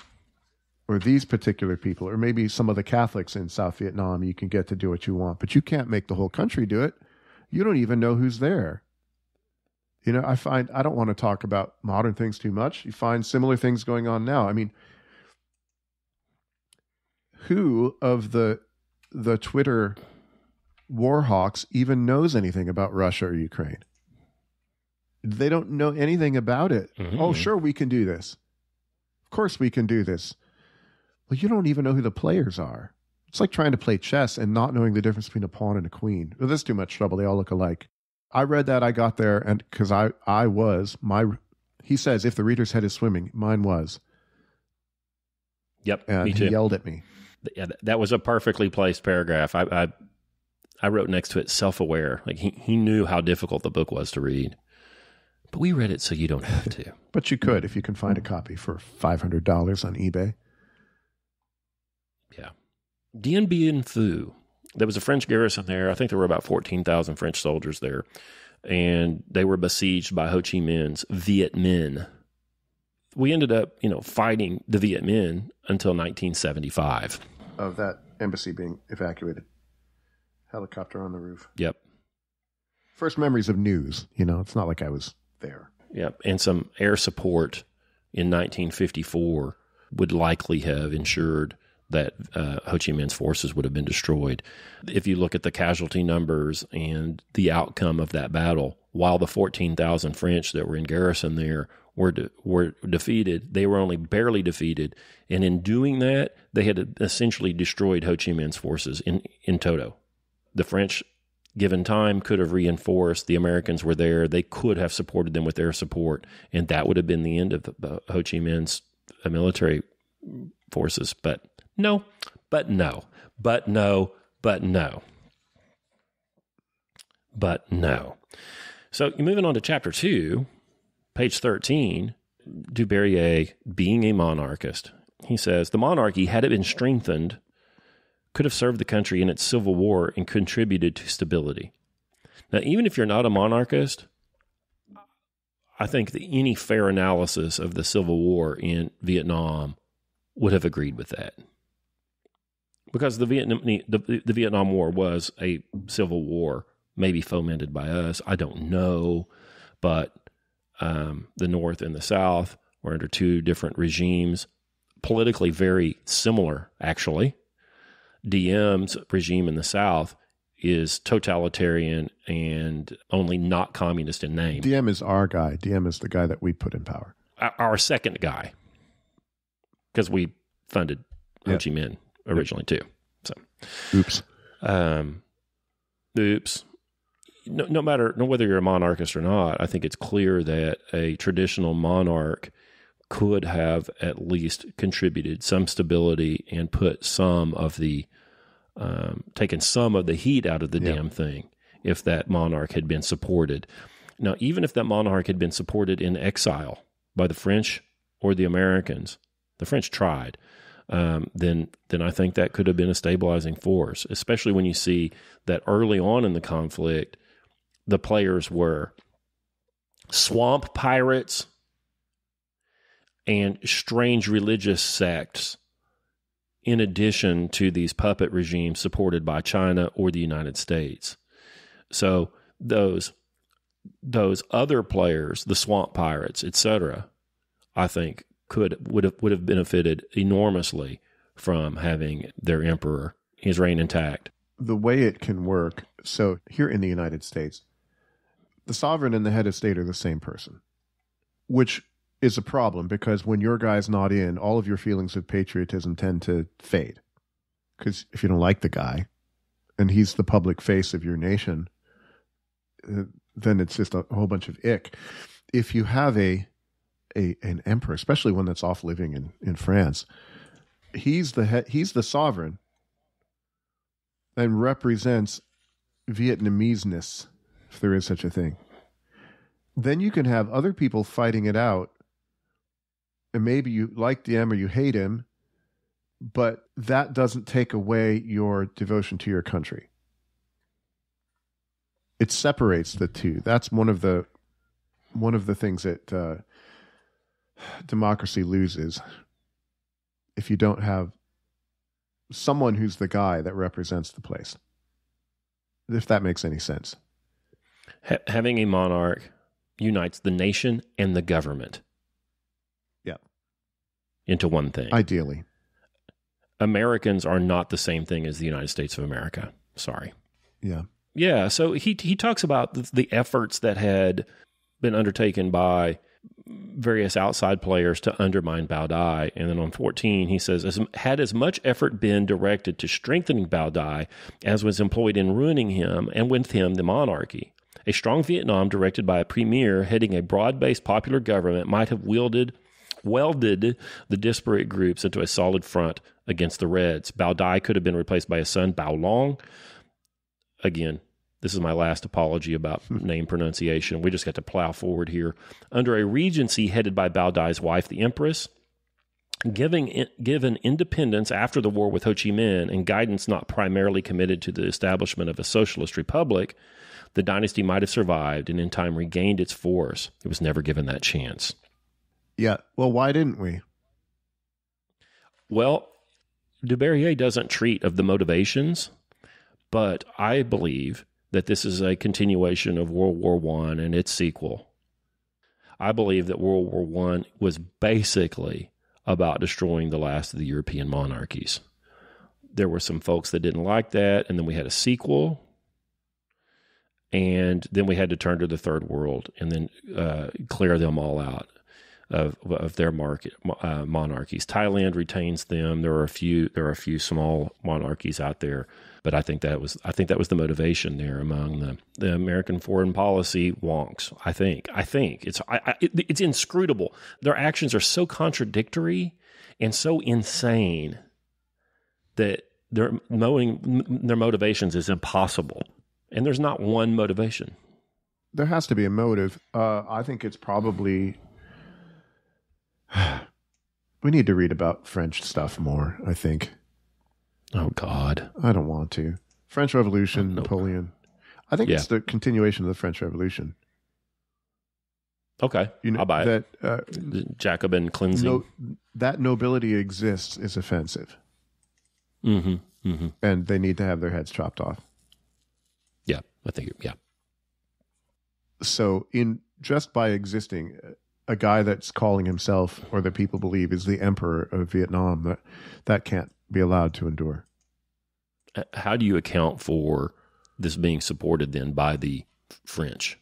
or these particular people, or maybe some of the Catholics in South Vietnam. You can get to do what you want, but you can't make the whole country do it you don't even know who's there. You know, I find I don't want to talk about modern things too much. You find similar things going on now. I mean, who of the the Twitter warhawks even knows anything about Russia or Ukraine? They don't know anything about it. Mm-hmm. Oh, sure, we can do this. Of course, we can do this. Well, you don't even know who the players are. It's like trying to play chess and not knowing the difference between a pawn and a queen. Well, is too much trouble. They all look alike. I read that. I got there, and because I I was my. He says if the reader's head is swimming, mine was. Yep, and me too. He yelled at me. Yeah, that was a perfectly placed paragraph. I I, I wrote next to it self-aware. Like he he knew how difficult the book was to read. But we read it so you don't have to. but you could if you can find a copy for five hundred dollars on eBay. Dien Bien Phu. There was a French garrison there. I think there were about 14,000 French soldiers there. And they were besieged by Ho Chi Minh's Viet Minh. We ended up, you know, fighting the Viet Minh until 1975. Of that embassy being evacuated. Helicopter on the roof. Yep. First memories of news. You know, it's not like I was there. Yep. And some air support in 1954 would likely have ensured that uh, Ho Chi Minh's forces would have been destroyed. If you look at the casualty numbers and the outcome of that battle, while the 14,000 French that were in garrison there were de- were defeated, they were only barely defeated, and in doing that, they had essentially destroyed Ho Chi Minh's forces in in toto. The French, given time, could have reinforced. The Americans were there; they could have supported them with their support, and that would have been the end of uh, Ho Chi Minh's uh, military forces. But no, but no, but no, but no, but no. So moving on to chapter two, page 13. Du being a monarchist, he says the monarchy, had it been strengthened, could have served the country in its civil war and contributed to stability. Now, even if you're not a monarchist, I think that any fair analysis of the Civil War in Vietnam would have agreed with that because the Vietnam the, the Vietnam War was a civil war, maybe fomented by us. I don't know, but um, the North and the South were under two different regimes, politically very similar, actually. Diem's regime in the South is totalitarian and only not communist in name. Diem is our guy. Diem is the guy that we put in power. Our- Our second guy, because we funded Ho Chi Minh originally too. So, Oops. um, oops. No, no matter no whether you're a monarchist or not, I think it's clear that a traditional monarch could have at least contributed some stability and put some of the um, taken some of the heat out of the Yeah. damn thing if that monarch had been supported. Now, even if that monarch had been supported in exile by the French or the Americans, the French tried. Um, then, then I think that could have been a stabilizing force, especially when you see that early on in the conflict, the players were swamp pirates and strange religious sects in addition to these puppet regimes supported by China or the United States. So those those other players, the swamp pirates, etc., I think could would have would have benefited enormously from having their emperor his reign intact. the way it can work so here in the united states the sovereign and the head of state are the same person which is a problem because when your guy's not in all of your feelings of patriotism tend to fade because if you don't like the guy and he's the public face of your nation uh, then it's just a whole bunch of ick if you have a a an emperor especially one that's off living in in france he's the head he's the sovereign and represents Vietnameseness, if there is such a thing. Then you can have other people fighting it out, and maybe you like Diem or you hate him, but that doesn't take away your devotion to your country. It separates the two. That's one of the one of the things that uh, democracy loses if you don't have someone who's the guy that represents the place. If that makes any sense. Ha- having a monarch unites the nation and the government. Yeah. Into one thing. Ideally. Americans are not the same thing as the United States of America. Sorry. Yeah. Yeah, so he he talks about the, the efforts that had been undertaken by various outside players to undermine Bao Dai, and then on 14 he says, as, "Had as much effort been directed to strengthening Bao Dai as was employed in ruining him, and with him the monarchy, a strong Vietnam directed by a premier heading a broad-based popular government might have wielded." Welded the disparate groups into a solid front against the Reds. Bao Dai could have been replaced by his son Bao Long, again, this is my last apology about hmm. name pronunciation. We just got to plow forward here. Under a regency headed by Bao Dai's wife, the Empress, giving given independence after the war with Ho Chi Minh and guidance not primarily committed to the establishment of a socialist republic, the dynasty might have survived and in time regained its force. It was never given that chance. Yeah. Well, why didn't we? Well, du Berrier doesn't treat of the motivations, but I believe that this is a continuation of World War One and its sequel. I believe that World War One was basically about destroying the last of the European monarchies. There were some folks that didn't like that, and then we had a sequel, and then we had to turn to the third world and then uh, clear them all out of of their market uh, monarchies. Thailand retains them. There are a few. There are a few small monarchies out there, but I think that was I think that was the motivation there among the, the American foreign policy wonks. I think I think it's I, I, it, it's inscrutable. Their actions are so contradictory and so insane that their knowing their motivations is impossible. And there's not one motivation. There has to be a motive. Uh, I think it's probably. we need to read about French stuff more, I think. Oh God. I don't want to. French Revolution, Oh, no. Napoleon. I think Yeah. it's the continuation of the French Revolution. Okay. You know I'll buy it. that uh, Jacobin cleansing. no, that nobility exists is offensive, Mm-hmm. Mm-hmm. and they need to have their heads chopped off. Yeah, I think. Yeah. So, in just by existing, a guy that's calling himself, or that people believe is the emperor of Vietnam, that that can't be allowed to endure. uh, how do you account for this being supported then by the French?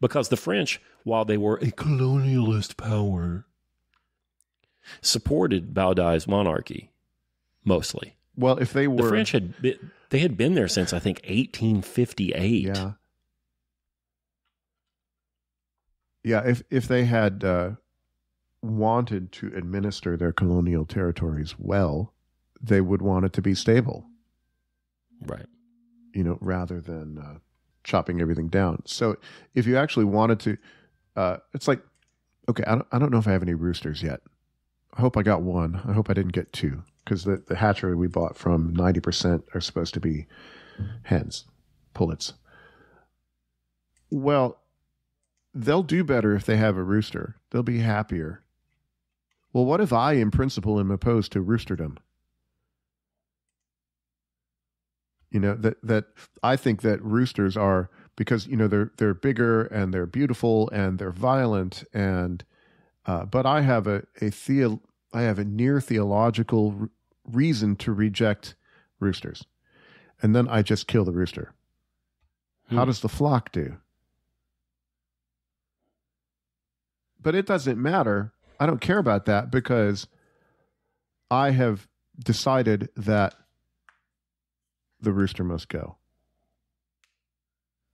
Because the French, while they were a colonialist power, supported Bao Dai's monarchy mostly. Well, if they were The French had been, they had been there since I think 1858. Yeah. Yeah, if if they had uh, wanted to administer their colonial territories well, they would want it to be stable, Right. you know, rather than uh, chopping everything down. So, if you actually wanted to, uh, it's like, okay, I don't, I don't know if I have any roosters yet. I hope I got one. I hope I didn't get two because the, the hatchery we bought from ninety percent are supposed to be hens, pullets. Well, they'll do better if they have a rooster. They'll be happier. Well, what if I, in principle, am opposed to roosterdom? You know that that I think that roosters are because you know they're they're bigger and they're beautiful and they're violent and uh, but I have a a theo I have a near theological r- reason to reject roosters, and then I just kill the rooster. How Hmm. does the flock do? But it doesn't matter. I don't care about that because I have decided that the rooster must go.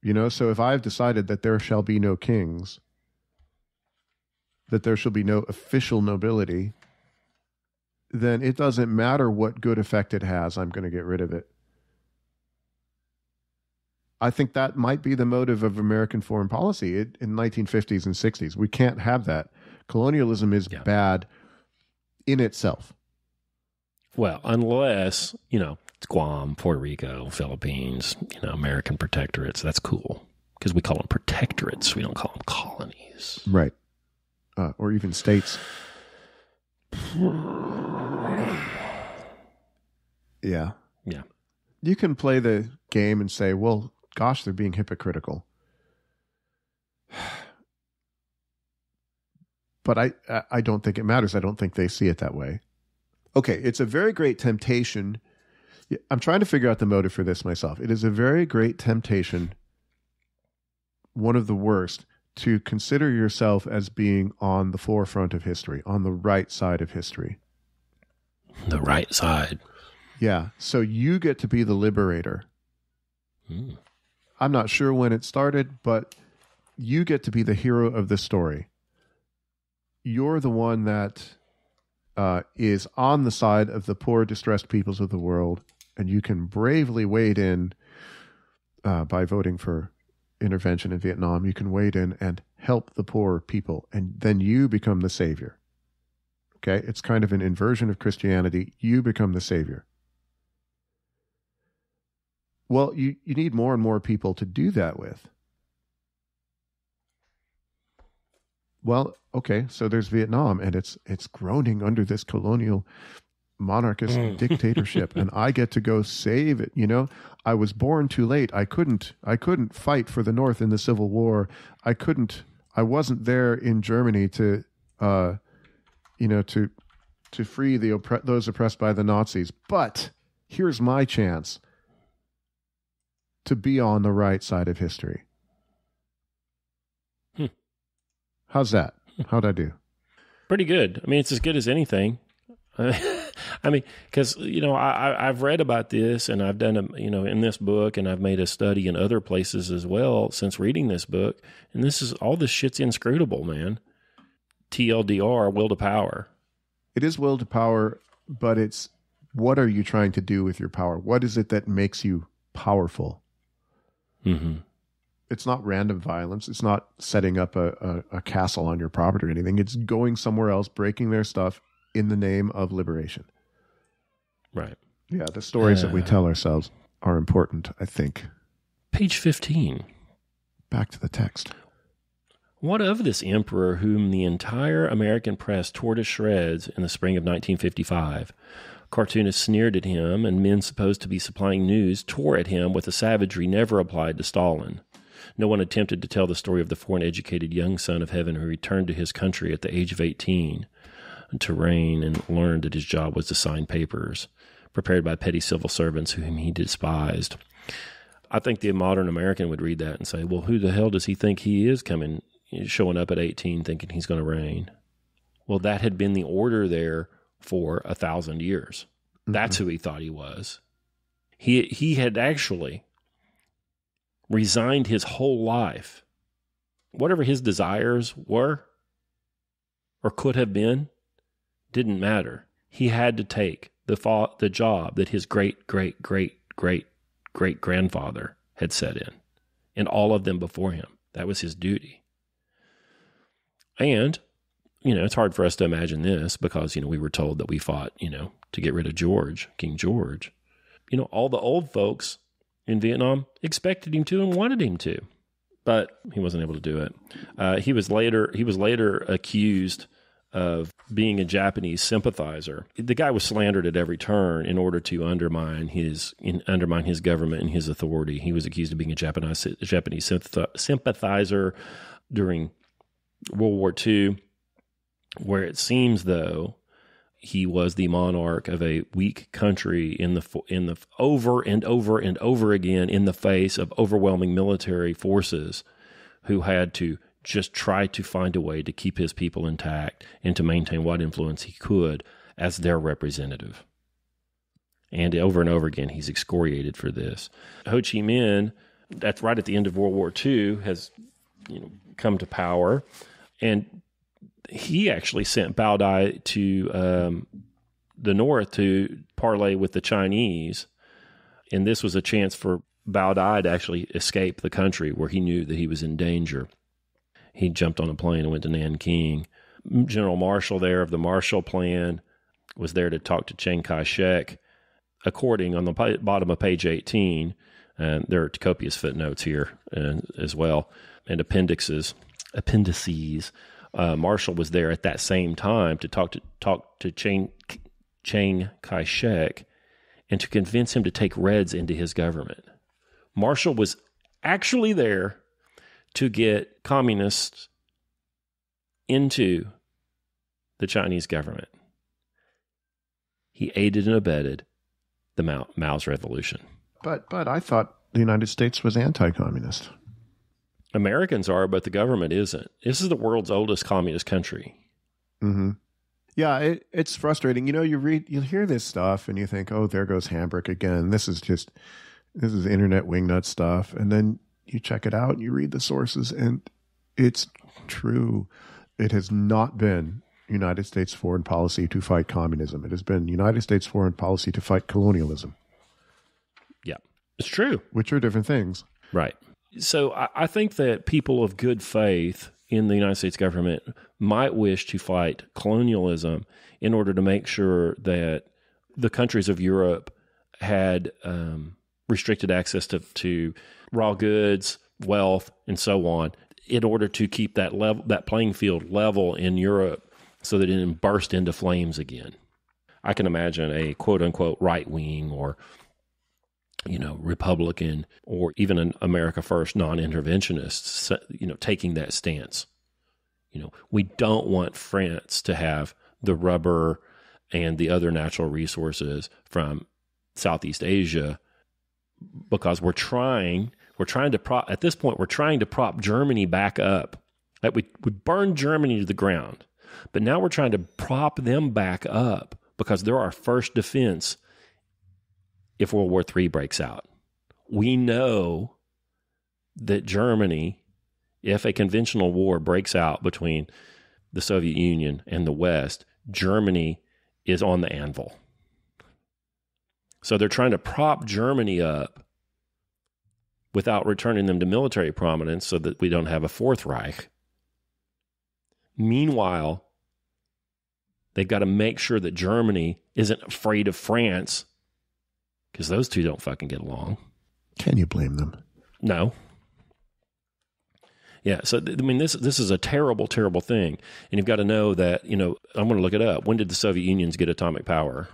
You know, so if I've decided that there shall be no kings, that there shall be no official nobility, then it doesn't matter what good effect it has, I'm going to get rid of it. I think that might be the motive of American foreign policy it, in 1950s and 60s. We can't have that. Colonialism is Yeah. bad in itself. Well, unless, you know, it's Guam, Puerto Rico, Philippines, you know, American protectorates. That's cool because we call them protectorates. We don't call them colonies. Right. Uh, or even states. Yeah. Yeah. You can play the game and say, well, gosh, they're being hypocritical. But I, I- don't think it matters. I don't think they see it that way. Okay, it's a very great temptation. I'm trying to figure out the motive for this myself. It is a very great temptation, one of the worst, to consider yourself as being on the forefront of history, on the right side of history. The right side. Yeah. So you get to be the liberator. Hmm. I'm not sure when it started, but you get to be the hero of the story. You're the one that uh, is on the side of the poor, distressed peoples of the world, and you can bravely wade in uh, by voting for intervention in Vietnam. You can wade in and help the poor people, and then you become the savior. Okay, it's kind of an inversion of Christianity. You become the savior. Well, you, you need more and more people to do that with. Well, okay, so there's Vietnam and it's it's groaning under this colonial monarchist Mm. dictatorship and I get to go save it, you know? I was born too late. I couldn't I couldn't fight for the North in the Civil War. I couldn't I wasn't there in Germany to uh you know to to free the oppre- those oppressed by the Nazis. But here's my chance to be on the right side of history. Hmm. How's that? How'd I do? Pretty good. I mean, it's as good as anything. I mean, because you know, I, I've read about this, and I've done a you know in this book, and I've made a study in other places as well since reading this book. And this is all this shit's inscrutable, man. TLDR, will to power. It is will to power, but it's what are you trying to do with your power? What is it that makes you powerful? Hmm It's not random violence. It's not setting up a, a, a castle on your property or anything. It's going somewhere else, breaking their stuff in the name of liberation. Right. Yeah, the stories that we Uh. tell ourselves are important, I think. Page fifteen. Back to the text. What of this emperor whom the entire American press tore to shreds in the spring of 1955? Cartoonists sneered at him, and men supposed to be supplying news tore at him with a savagery never applied to Stalin. No one attempted to tell the story of the foreign educated young son of heaven who returned to his country at the age of 18 to reign and learned that his job was to sign papers. prepared by petty civil servants whom he despised. I think the modern American would read that and say, well, who the hell does he think he is coming, showing up at 18 thinking he's going to reign? Well, that had been the order there for a thousand years. Mm-hmm. That's who he thought he was. He, he had actually resigned his whole life, whatever his desires were or could have been, didn't matter. He had to take the, fa- the job that his great, great, great, great great grandfather had set in, and all of them before him. That was his duty. And, you know, it's hard for us to imagine this because, you know, we were told that we fought, you know, to get rid of George, King George. You know, all the old folks in Vietnam expected him to and wanted him to, but he wasn't able to do it. Uh, he was later he was later accused of being a Japanese sympathizer. The guy was slandered at every turn in order to undermine his in, undermine his government and his authority. He was accused of being a Japanese Japanese sympathizer during World War II, where it seems though he was the monarch of a weak country in the in the over and over and over again in the face of overwhelming military forces who had to just try to find a way to keep his people intact and to maintain what influence he could as their representative. And over and over again, he's excoriated for this. Ho Chi Minh, that's right at the end of World War II, has you know come to power, and he actually sent Bao Dai to um, the north to parley with the Chinese, and this was a chance for Bao Dai to actually escape the country where he knew that he was in danger he jumped on a plane and went to Nanking. General Marshall there of the Marshall Plan was there to talk to Chiang Kai shek. According on the bottom of page 18, and there are copious footnotes here and, as well, and appendixes, appendices. Uh, Marshall was there at that same time to talk to talk to Chiang, Chiang Kai shek and to convince him to take Reds into his government. Marshall was actually there to get communists into the Chinese government. He aided and abetted the Mao, Mao's revolution. But but I thought the United States was anti-communist. Americans are, but the government isn't. This is the world's oldest communist country. Mm-hmm. Yeah, it, it's frustrating. You know, you read, you hear this stuff, and you think, "Oh, there goes Hambrick again." This is just, this is internet wingnut stuff, and then you check it out, and you read the sources, and it's true. It has not been United States foreign policy to fight communism. It has been United States foreign policy to fight colonialism. Yeah, it's true. Which are different things. Right. So I, I think that people of good faith in the United States government might wish to fight colonialism in order to make sure that the countries of Europe had um, restricted access to, to raw goods, wealth, and so on, in order to keep that level, that playing field level in Europe, so that it didn't burst into flames again. I can imagine a quote unquote right wing or you know Republican or even an America First non-interventionist, you know, taking that stance. You know, we don't want France to have the rubber and the other natural resources from Southeast Asia because we're trying we're trying to prop at this point we're trying to prop Germany back up. Like we we burned Germany to the ground, but now we're trying to prop them back up because they're our first defense if World War III breaks out. We know that Germany, if a conventional war breaks out between the Soviet Union and the West, Germany is on the anvil. So they're trying to prop Germany up without returning them to military prominence so that we don't have a Fourth Reich. Meanwhile, they've got to make sure that Germany isn't afraid of France because those two don't fucking get along. Can you blame them? No. Yeah, so I mean this this is a terrible terrible thing and you've got to know that, you know, I'm going to look it up. When did the Soviet Unions get atomic power?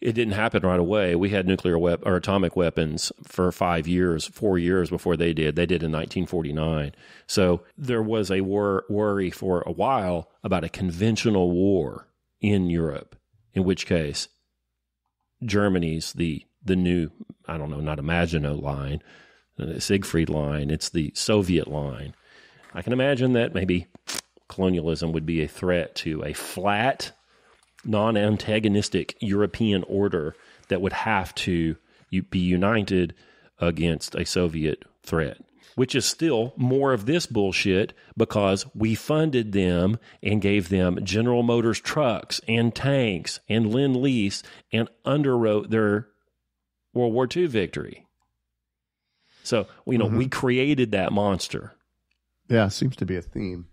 it didn't happen right away. We had nuclear wep- or atomic weapons for five years, four years before they did. They did in 1949. So there was a wor- worry for a while about a conventional war in Europe in which case Germany's the the new I don't know not Maginot line, the Siegfried line. It's the Soviet line. I can imagine that maybe colonialism would be a threat to a flat, non-antagonistic European order that would have to be united against a Soviet threat which is still more of this bullshit because we funded them and gave them General Motors trucks and tanks and Lend Lease and underwrote their World War II victory. So, you know, mm-hmm. we created that monster. Yeah, seems to be a theme.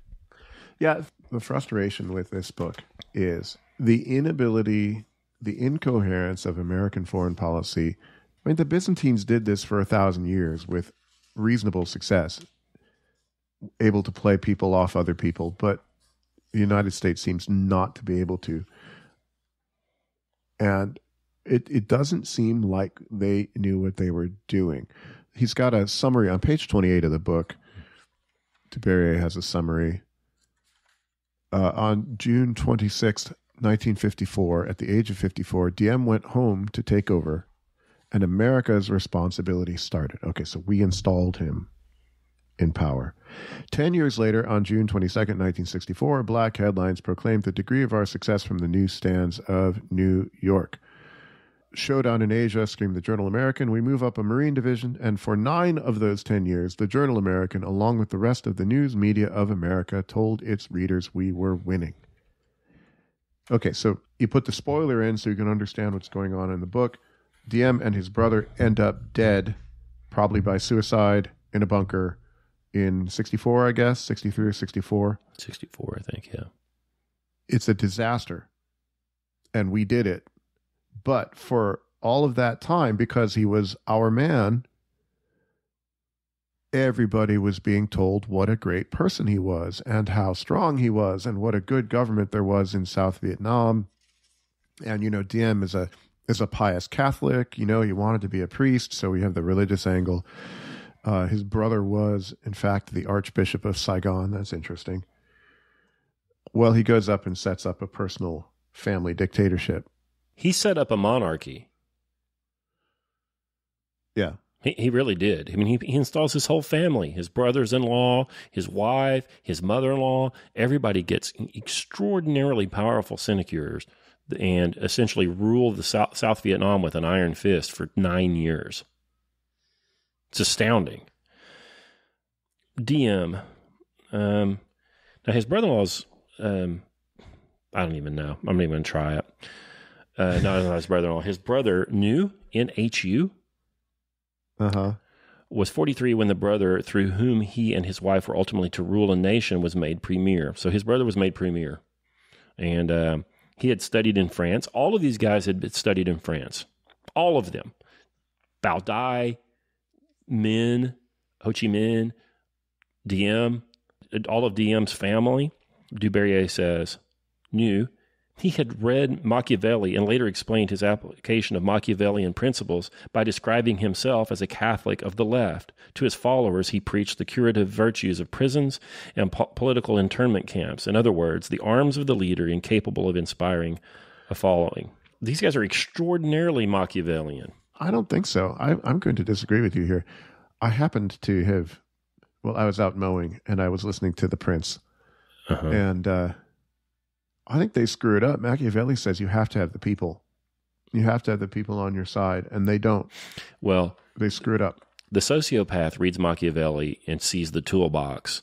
Yeah, the frustration with this book is the inability, the incoherence of American foreign policy. I mean, the Byzantines did this for a thousand years with reasonable success, able to play people off other people, but the United States seems not to be able to. And it, it doesn't seem like they knew what they were doing. He's got a summary on page 28 of the book. du Berrier has a summary. Uh, on June 26th, 1954, at the age of 54, Diem went home to take over and America's responsibility started. Okay, so we installed him in power. Ten years later, on June 22nd, 1964, black headlines proclaimed the degree of our success from the newsstands of New York. Showdown in Asia, screamed the Journal American. We move up a Marine division, and for nine of those ten years, the Journal American, along with the rest of the news media of America, told its readers we were winning. Okay, so you put the spoiler in so you can understand what's going on in the book. Diem and his brother end up dead, probably by suicide in a bunker in 64, I guess, 63 or 64. 64, I think, yeah. It's a disaster. And we did it. But for all of that time, because he was our man, everybody was being told what a great person he was and how strong he was and what a good government there was in South Vietnam. And, you know, Diem is a is a pious Catholic. You know, he wanted to be a priest, so we have the religious angle. Uh, his brother was, in fact, the Archbishop of Saigon. That's interesting. Well, he goes up and sets up a personal family dictatorship. He set up a monarchy. Yeah. He, he really did. I mean, he, he installs his whole family, his brothers in law, his wife, his mother in law. Everybody gets extraordinarily powerful sinecures and essentially rule the South, South Vietnam with an iron fist for nine years. It's astounding. Diem. Um, now, his brother in law's, um, I don't even know. I'm not even going to try it. Uh, no, not his brother in law. His brother, Nhu, N H U, uh-huh. was 43 when the brother through whom he and his wife were ultimately to rule a nation was made premier. So his brother was made premier. And uh, he had studied in France. All of these guys had studied in France. All of them. Bao Dai, Minh, Ho Chi Minh, Diem, all of Diem's family, du Berrier says, knew he had read Machiavelli and later explained his application of Machiavellian principles by describing himself as a Catholic of the left. To his followers, he preached the curative virtues of prisons and po- political internment camps. In other words, the arms of the leader incapable of inspiring a following. These guys are extraordinarily Machiavellian. I don't think so. I, I'm going to disagree with you here. I happened to have, well, I was out mowing and I was listening to The Prince. Uh-huh. And, uh, I think they screw it up. Machiavelli says you have to have the people. You have to have the people on your side, and they don't. Well, they screw it up. The sociopath reads Machiavelli and sees the toolbox,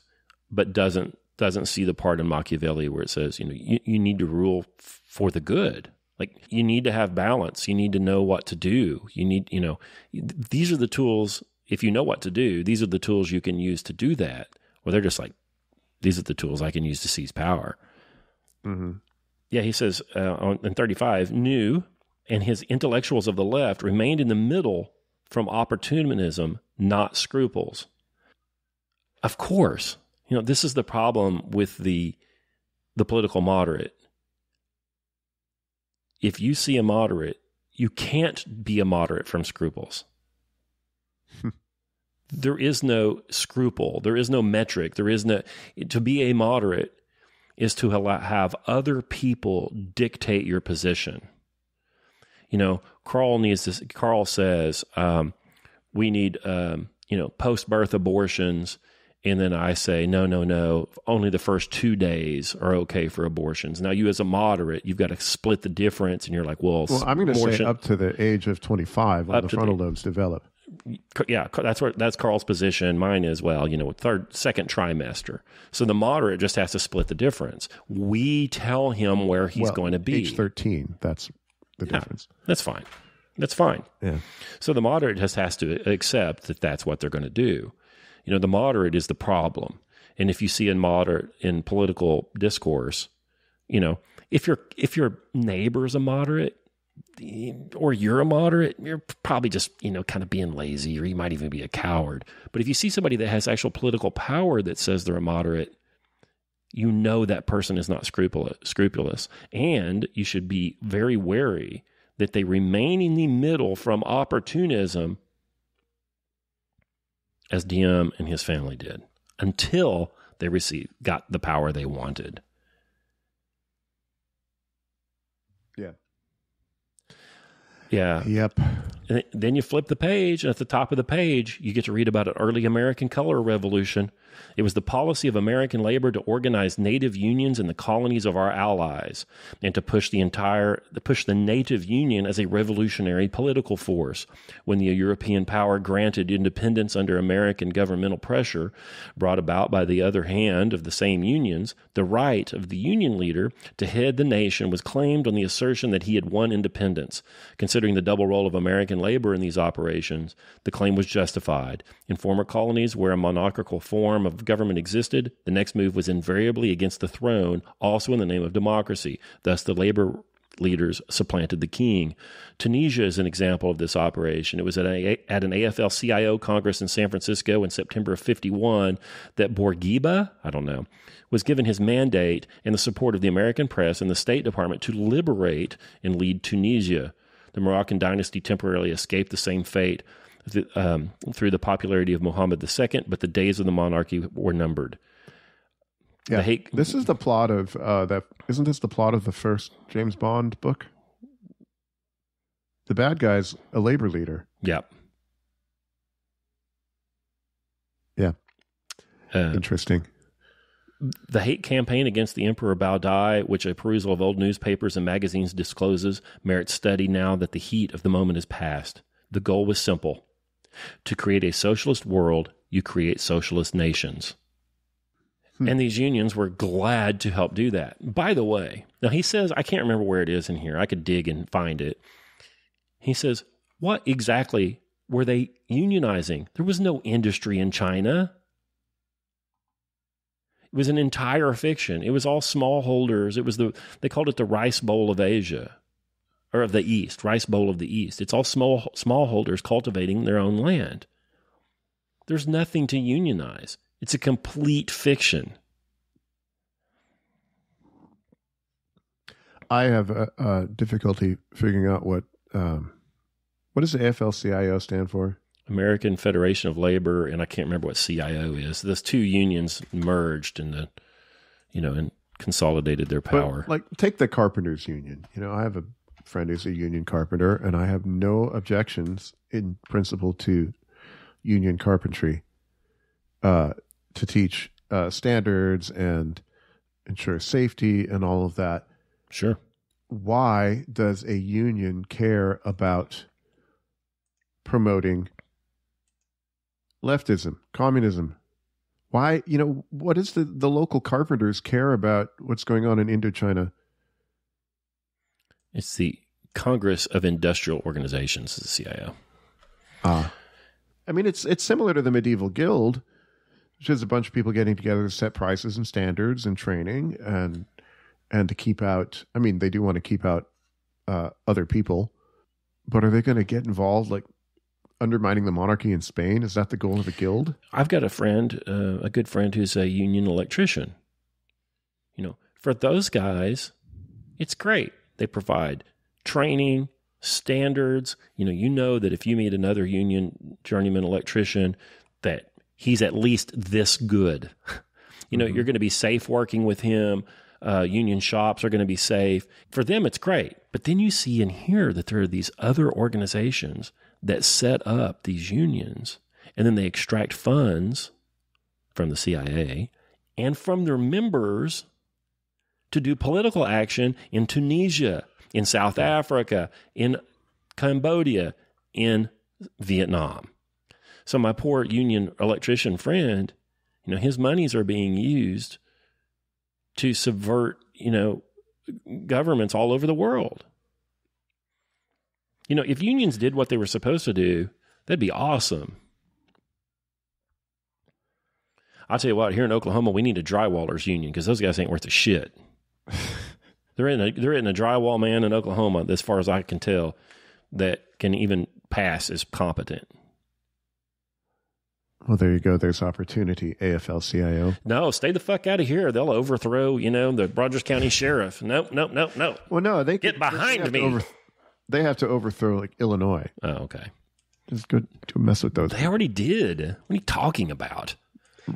but doesn't doesn't see the part in Machiavelli where it says, you know, you, you need to rule f- for the good. Like you need to have balance. You need to know what to do. You need, you know, these are the tools. If you know what to do, these are the tools you can use to do that. Well, they're just like, these are the tools I can use to seize power. Mm-hmm. Yeah, he says uh, on, in 35, Nhu and his intellectuals of the left remained in the middle from opportunism, not scruples. Of course, you know, this is the problem with the the political moderate. If you see a moderate, you can't be a moderate from scruples. there is no scruple, there is no metric, there is no to be a moderate is to have other people dictate your position. You know, Karl needs this. Karl says um, we need um, you know post birth abortions, and then I say no, no, no. Only the first two days are okay for abortions. Now, you as a moderate, you've got to split the difference, and you're like, well, Well, I'm going to say up to the age of 25 when Up the frontal the- lobes develop. Yeah, that's where that's Karl's position. Mine is well, you know, third, second trimester. So the moderate just has to split the difference. We tell him where he's Well, going to be. Age 13, that's the difference. That's fine. That's fine. Yeah. So the moderate just has to accept that that's what they're going to do. You know, the moderate is the problem. And if you see a moderate in political discourse, you know, if your if your neighbor's a moderate or you're a moderate, you're probably just, you know, kind of being lazy or you might even be a coward. But if you see somebody that has actual political power that says they're a moderate, you know that person is not scrupulous, scrupulous. And you should be very wary that they remain in the middle from opportunism as Diem and his family did until they received got the power they wanted. Yeah. Yeah. Yep. And then you flip the page, and at the top of the page, you get to read about an early American color revolution. It was the policy of American labor to organize native unions in the colonies of our allies and to push the entire push the native union as a revolutionary political force. When the European power granted independence under American governmental pressure, brought about by the other hand of the same unions, the right of the union leader to head the nation was claimed on the assertion that he had won independence. Considering the double role of American labor in these operations, the claim was justified. In former colonies where a monarchical form of government existed, the next move was invariably against the throne, also in the name of democracy. Thus, the labor leaders supplanted the king. Tunisia is an example of this operation. It was at, a, at an AFL CIO Congress in San Francisco in September of 51 that Bourguiba, I don't know, was given his mandate and the support of the American press and the State Department to liberate and lead Tunisia. The Moroccan dynasty temporarily escaped the same fate th- um, through the popularity of Muhammad II, but the days of the monarchy were numbered. Yeah. The hate- This is the plot of uh, that. Isn't this the plot of the first James Bond book? The bad guy's a labor leader. Yeah. Yeah. Uh, Interesting. The hate campaign against the Emperor Bao Dai, which a perusal of old newspapers and magazines discloses, merits study now that the heat of the moment is past. The goal was simple to create a socialist world, you create socialist nations. Hmm. And these unions were glad to help do that. By the way, now he says, I can't remember where it is in here. I could dig and find it. He says, What exactly were they unionizing? There was no industry in China. It was an entire fiction. It was all smallholders. It was the they called it the rice bowl of Asia or of the East, rice bowl of the East. It's all small smallholders cultivating their own land. There's nothing to unionize. It's a complete fiction. I have a, uh, difficulty figuring out what um, what does the AFL-CIO stand for? American Federation of Labor, and I can't remember what CIO is. Those two unions merged and the, you know, and consolidated their But, power. like, take the carpenters union. You know, I have a friend who's a union carpenter, and I have no objections in principle to union carpentry uh, to teach uh, standards and ensure safety and all of that. sure. Why does a union care about promoting leftism, communism? Why, you know, what does the, the local carpenters care about what's going on in Indochina? It's the Congress of Industrial Organizations, the CIO. Ah. I mean, it's it's similar to the medieval guild, which is a bunch of people getting together to set prices and standards and training and and to keep out. I mean, they do want to keep out uh, other people, but are they going to get involved like undermining the monarchy in Spain? Is that the goal of a guild? I've got a friend, uh, a good friend who's a union electrician. You know, for those guys, it's great. They provide training, standards. You know, you know that if you meet another union journeyman electrician, that he's at least this good. you know, Mhm. you're going to be safe working with him. uh, union shops are going to be safe. For them, it's great. But then you see and hear that there are these other organizations that set up these unions and then they extract funds from the CIA and from their members to do political action in Tunisia, in South Africa, in Cambodia, in Vietnam. So my poor union electrician friend, you know, his monies are being used to subvert, you know, governments all over the world. You know, if unions did what they were supposed to do, that'd be awesome. I'll tell you what, here in Oklahoma, we need a drywallers union because those guys ain't worth a shit. They're in a they're in a drywall man in Oklahoma, as far as I can tell, that can even pass as competent. Well, there you go. There's opportunity. AFL CIO. No, stay the fuck out of here. They'll overthrow, you know, the Rogers County Sheriff. No, no, no, no. Well, no, they Get behind they me. Over, they have to overthrow like Illinois. Oh, okay. Just go to mess with those. They already did. What are you talking about?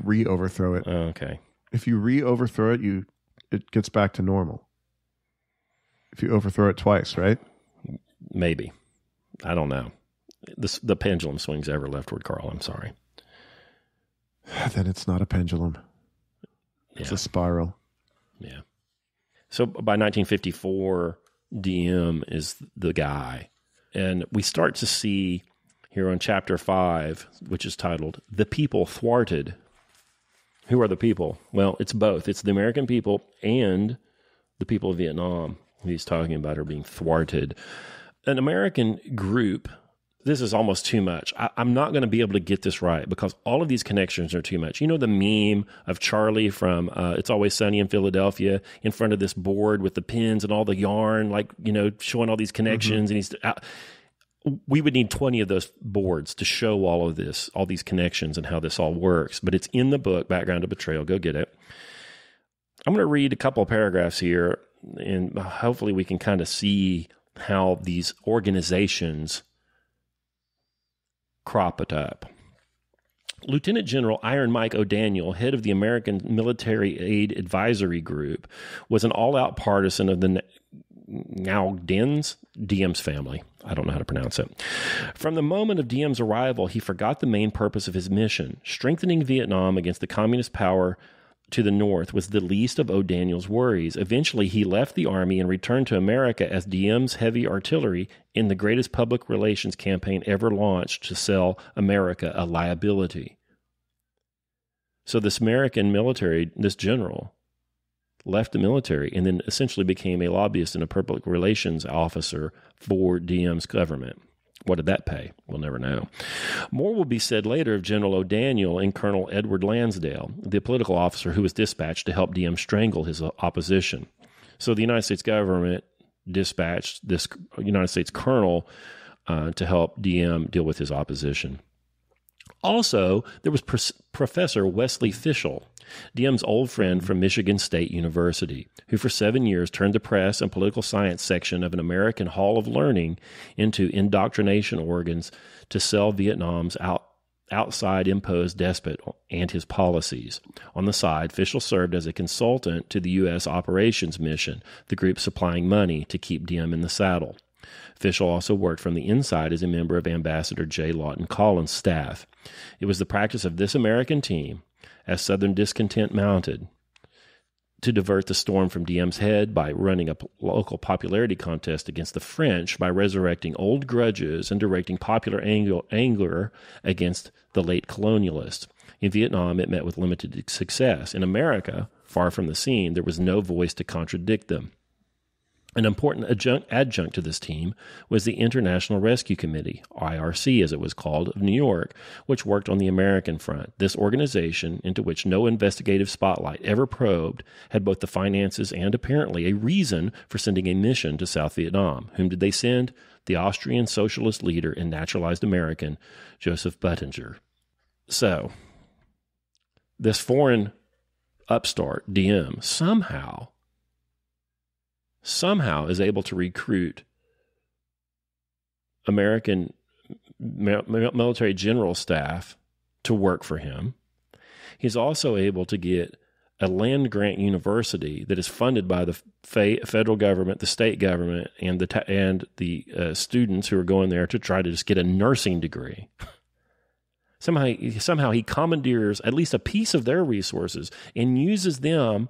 Re-overthrow it. Oh, okay. If you re-overthrow it, you it gets back to normal. If you overthrow it twice, right? Maybe. I don't know. The, the pendulum swings ever leftward, Karl. I'm sorry. Then it's not a pendulum. It's a spiral. Yeah. So by 1954, Diem is the guy. And we start to see here on chapter five, which is titled The People Thwarted. Who are the people? Well, it's both. It's the American people and the people of Vietnam he's talking about are being thwarted. An American group, this is almost too much. I, I'm not going to be able to get this right because all of these connections are too much. You know the meme of Charlie from uh, It's Always Sunny in Philadelphia in front of this board with the pins and all the yarn, like, you know, showing all these connections. And he's, uh, we would need 20 of those boards to show all of this, all these connections and how this all works. But it's in the book, Background to Betrayal. Go get it. I'm going to read a couple of paragraphs here, and hopefully we can kind of see how these organizations crop it up. Lieutenant General Iron Mike O'Daniel, head of the American Military Aid Advisory Group, was an all out partisan of the Ngo Dinhs, Diem's family. I don't know how to pronounce it. From the moment of Diem's arrival, he forgot the main purpose of his mission. Strengthening Vietnam against the communist power to the north was the least of O'Daniel's worries. Eventually, he left the army and returned to America as Diem's heavy artillery in the greatest public relations campaign ever launched to sell America a liability. So, this American military, this general, left the military and then essentially became a lobbyist and a public relations officer for Diem's government. What did that pay? We'll never know. More will be said later of General O'Daniel and Colonel Edward Lansdale, the political officer who was dispatched to help Diem strangle his opposition. So the United States government dispatched this United States colonel uh, to help Diem deal with his opposition. Also, there was Pr- Professor Wesley Fishel, Diem's old friend from Michigan State University, who for seven years turned the press and political science section of an American Hall of Learning into indoctrination organs to sell Vietnam's out, outside imposed despot and his policies. On the side, Fishel served as a consultant to the U.S. operations mission, the group supplying money to keep Diem in the saddle. Fishel also worked from the inside as a member of Ambassador J. Lawton Collins' staff. It was the practice of this American team, as Southern discontent mounted, to divert the storm from Diem's head by running a local popularity contest against the French by resurrecting old grudges and directing popular anger against the late colonialists. In Vietnam, it met with limited success. In America, far from the scene, there was no voice to contradict them. An important adjunct, adjunct to this team was the International Rescue Committee, IRC as it was called, of New York, which worked on the American front. This organization, into which no investigative spotlight ever probed, had both the finances and apparently a reason for sending a mission to South Vietnam. Whom did they send? The Austrian socialist leader and naturalized American, Joseph Buttinger. So, this foreign upstart, Diem, somehow somehow is able to recruit American military general staff to work for him. He's also able to get a land grant university that is funded by the federal government, the state government, and the and the uh, students who are going there to try to just get a nursing degree. somehow, somehow he commandeers at least a piece of their resources and uses them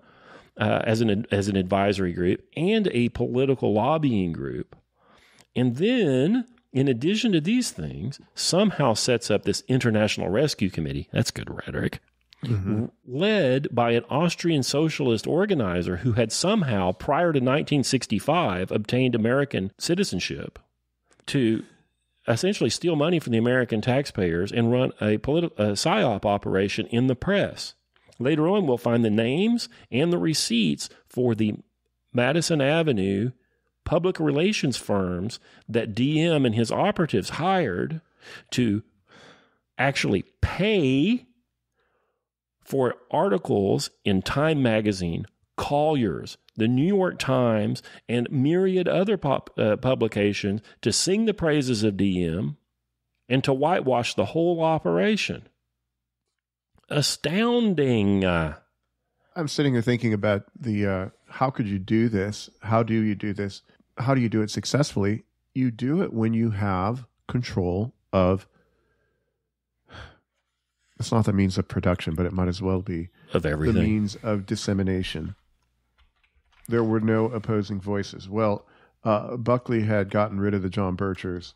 uh, as an as an advisory group and a political lobbying group, and then. In addition to these things, somehow sets up this international rescue committee. That's good rhetoric mm-hmm. led by an Austrian socialist organizer who had somehow, prior to 1965, obtained American citizenship to essentially steal money from the American taxpayers and run a, politi- a PSYOP operation in the press. Later on, we'll find the names and the receipts for the Madison Avenue public relations firms that Diem and his operatives hired to actually pay for articles in Time Magazine, Collier's, the New York Times, and myriad other pop, uh, publications to sing the praises of Diem and to whitewash the whole operation. Astounding. Uh, I'm sitting here thinking about the uh, how could you do this? How do you do this? How do you do it successfully? You do it when you have control of it's not the means of production, but it might as well be of everything. The means of dissemination. There were no opposing voices. Well, uh, Buckley had gotten rid of the John Birchers.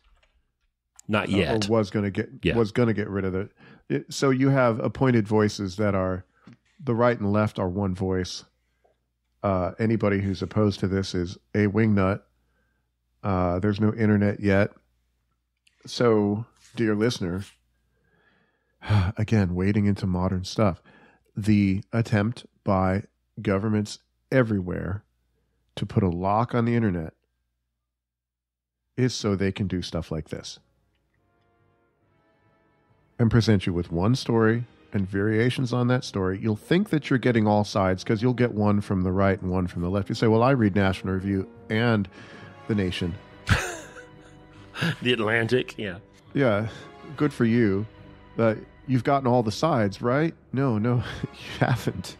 Not yet. Uh, was going to get yeah. was going to get rid of it. it. So you have appointed voices that are the right and left are one voice. Uh, anybody who's opposed to this is a wingnut. Uh, there's no internet yet. So, dear listener, again, wading into modern stuff, the attempt by governments everywhere to put a lock on the internet is so they can do stuff like this and present you with one story and variations on that story. You'll think that you're getting all sides because you'll get one from the right and one from the left. You say, Well, I read National Review and The Nation. the Atlantic, yeah. Yeah, good for you. But you've gotten all the sides, right? No, no, you haven't.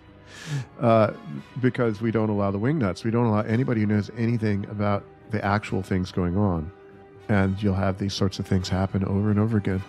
Uh, because we don't allow the wingnuts. We don't allow anybody who knows anything about the actual things going on. And you'll have these sorts of things happen over and over again.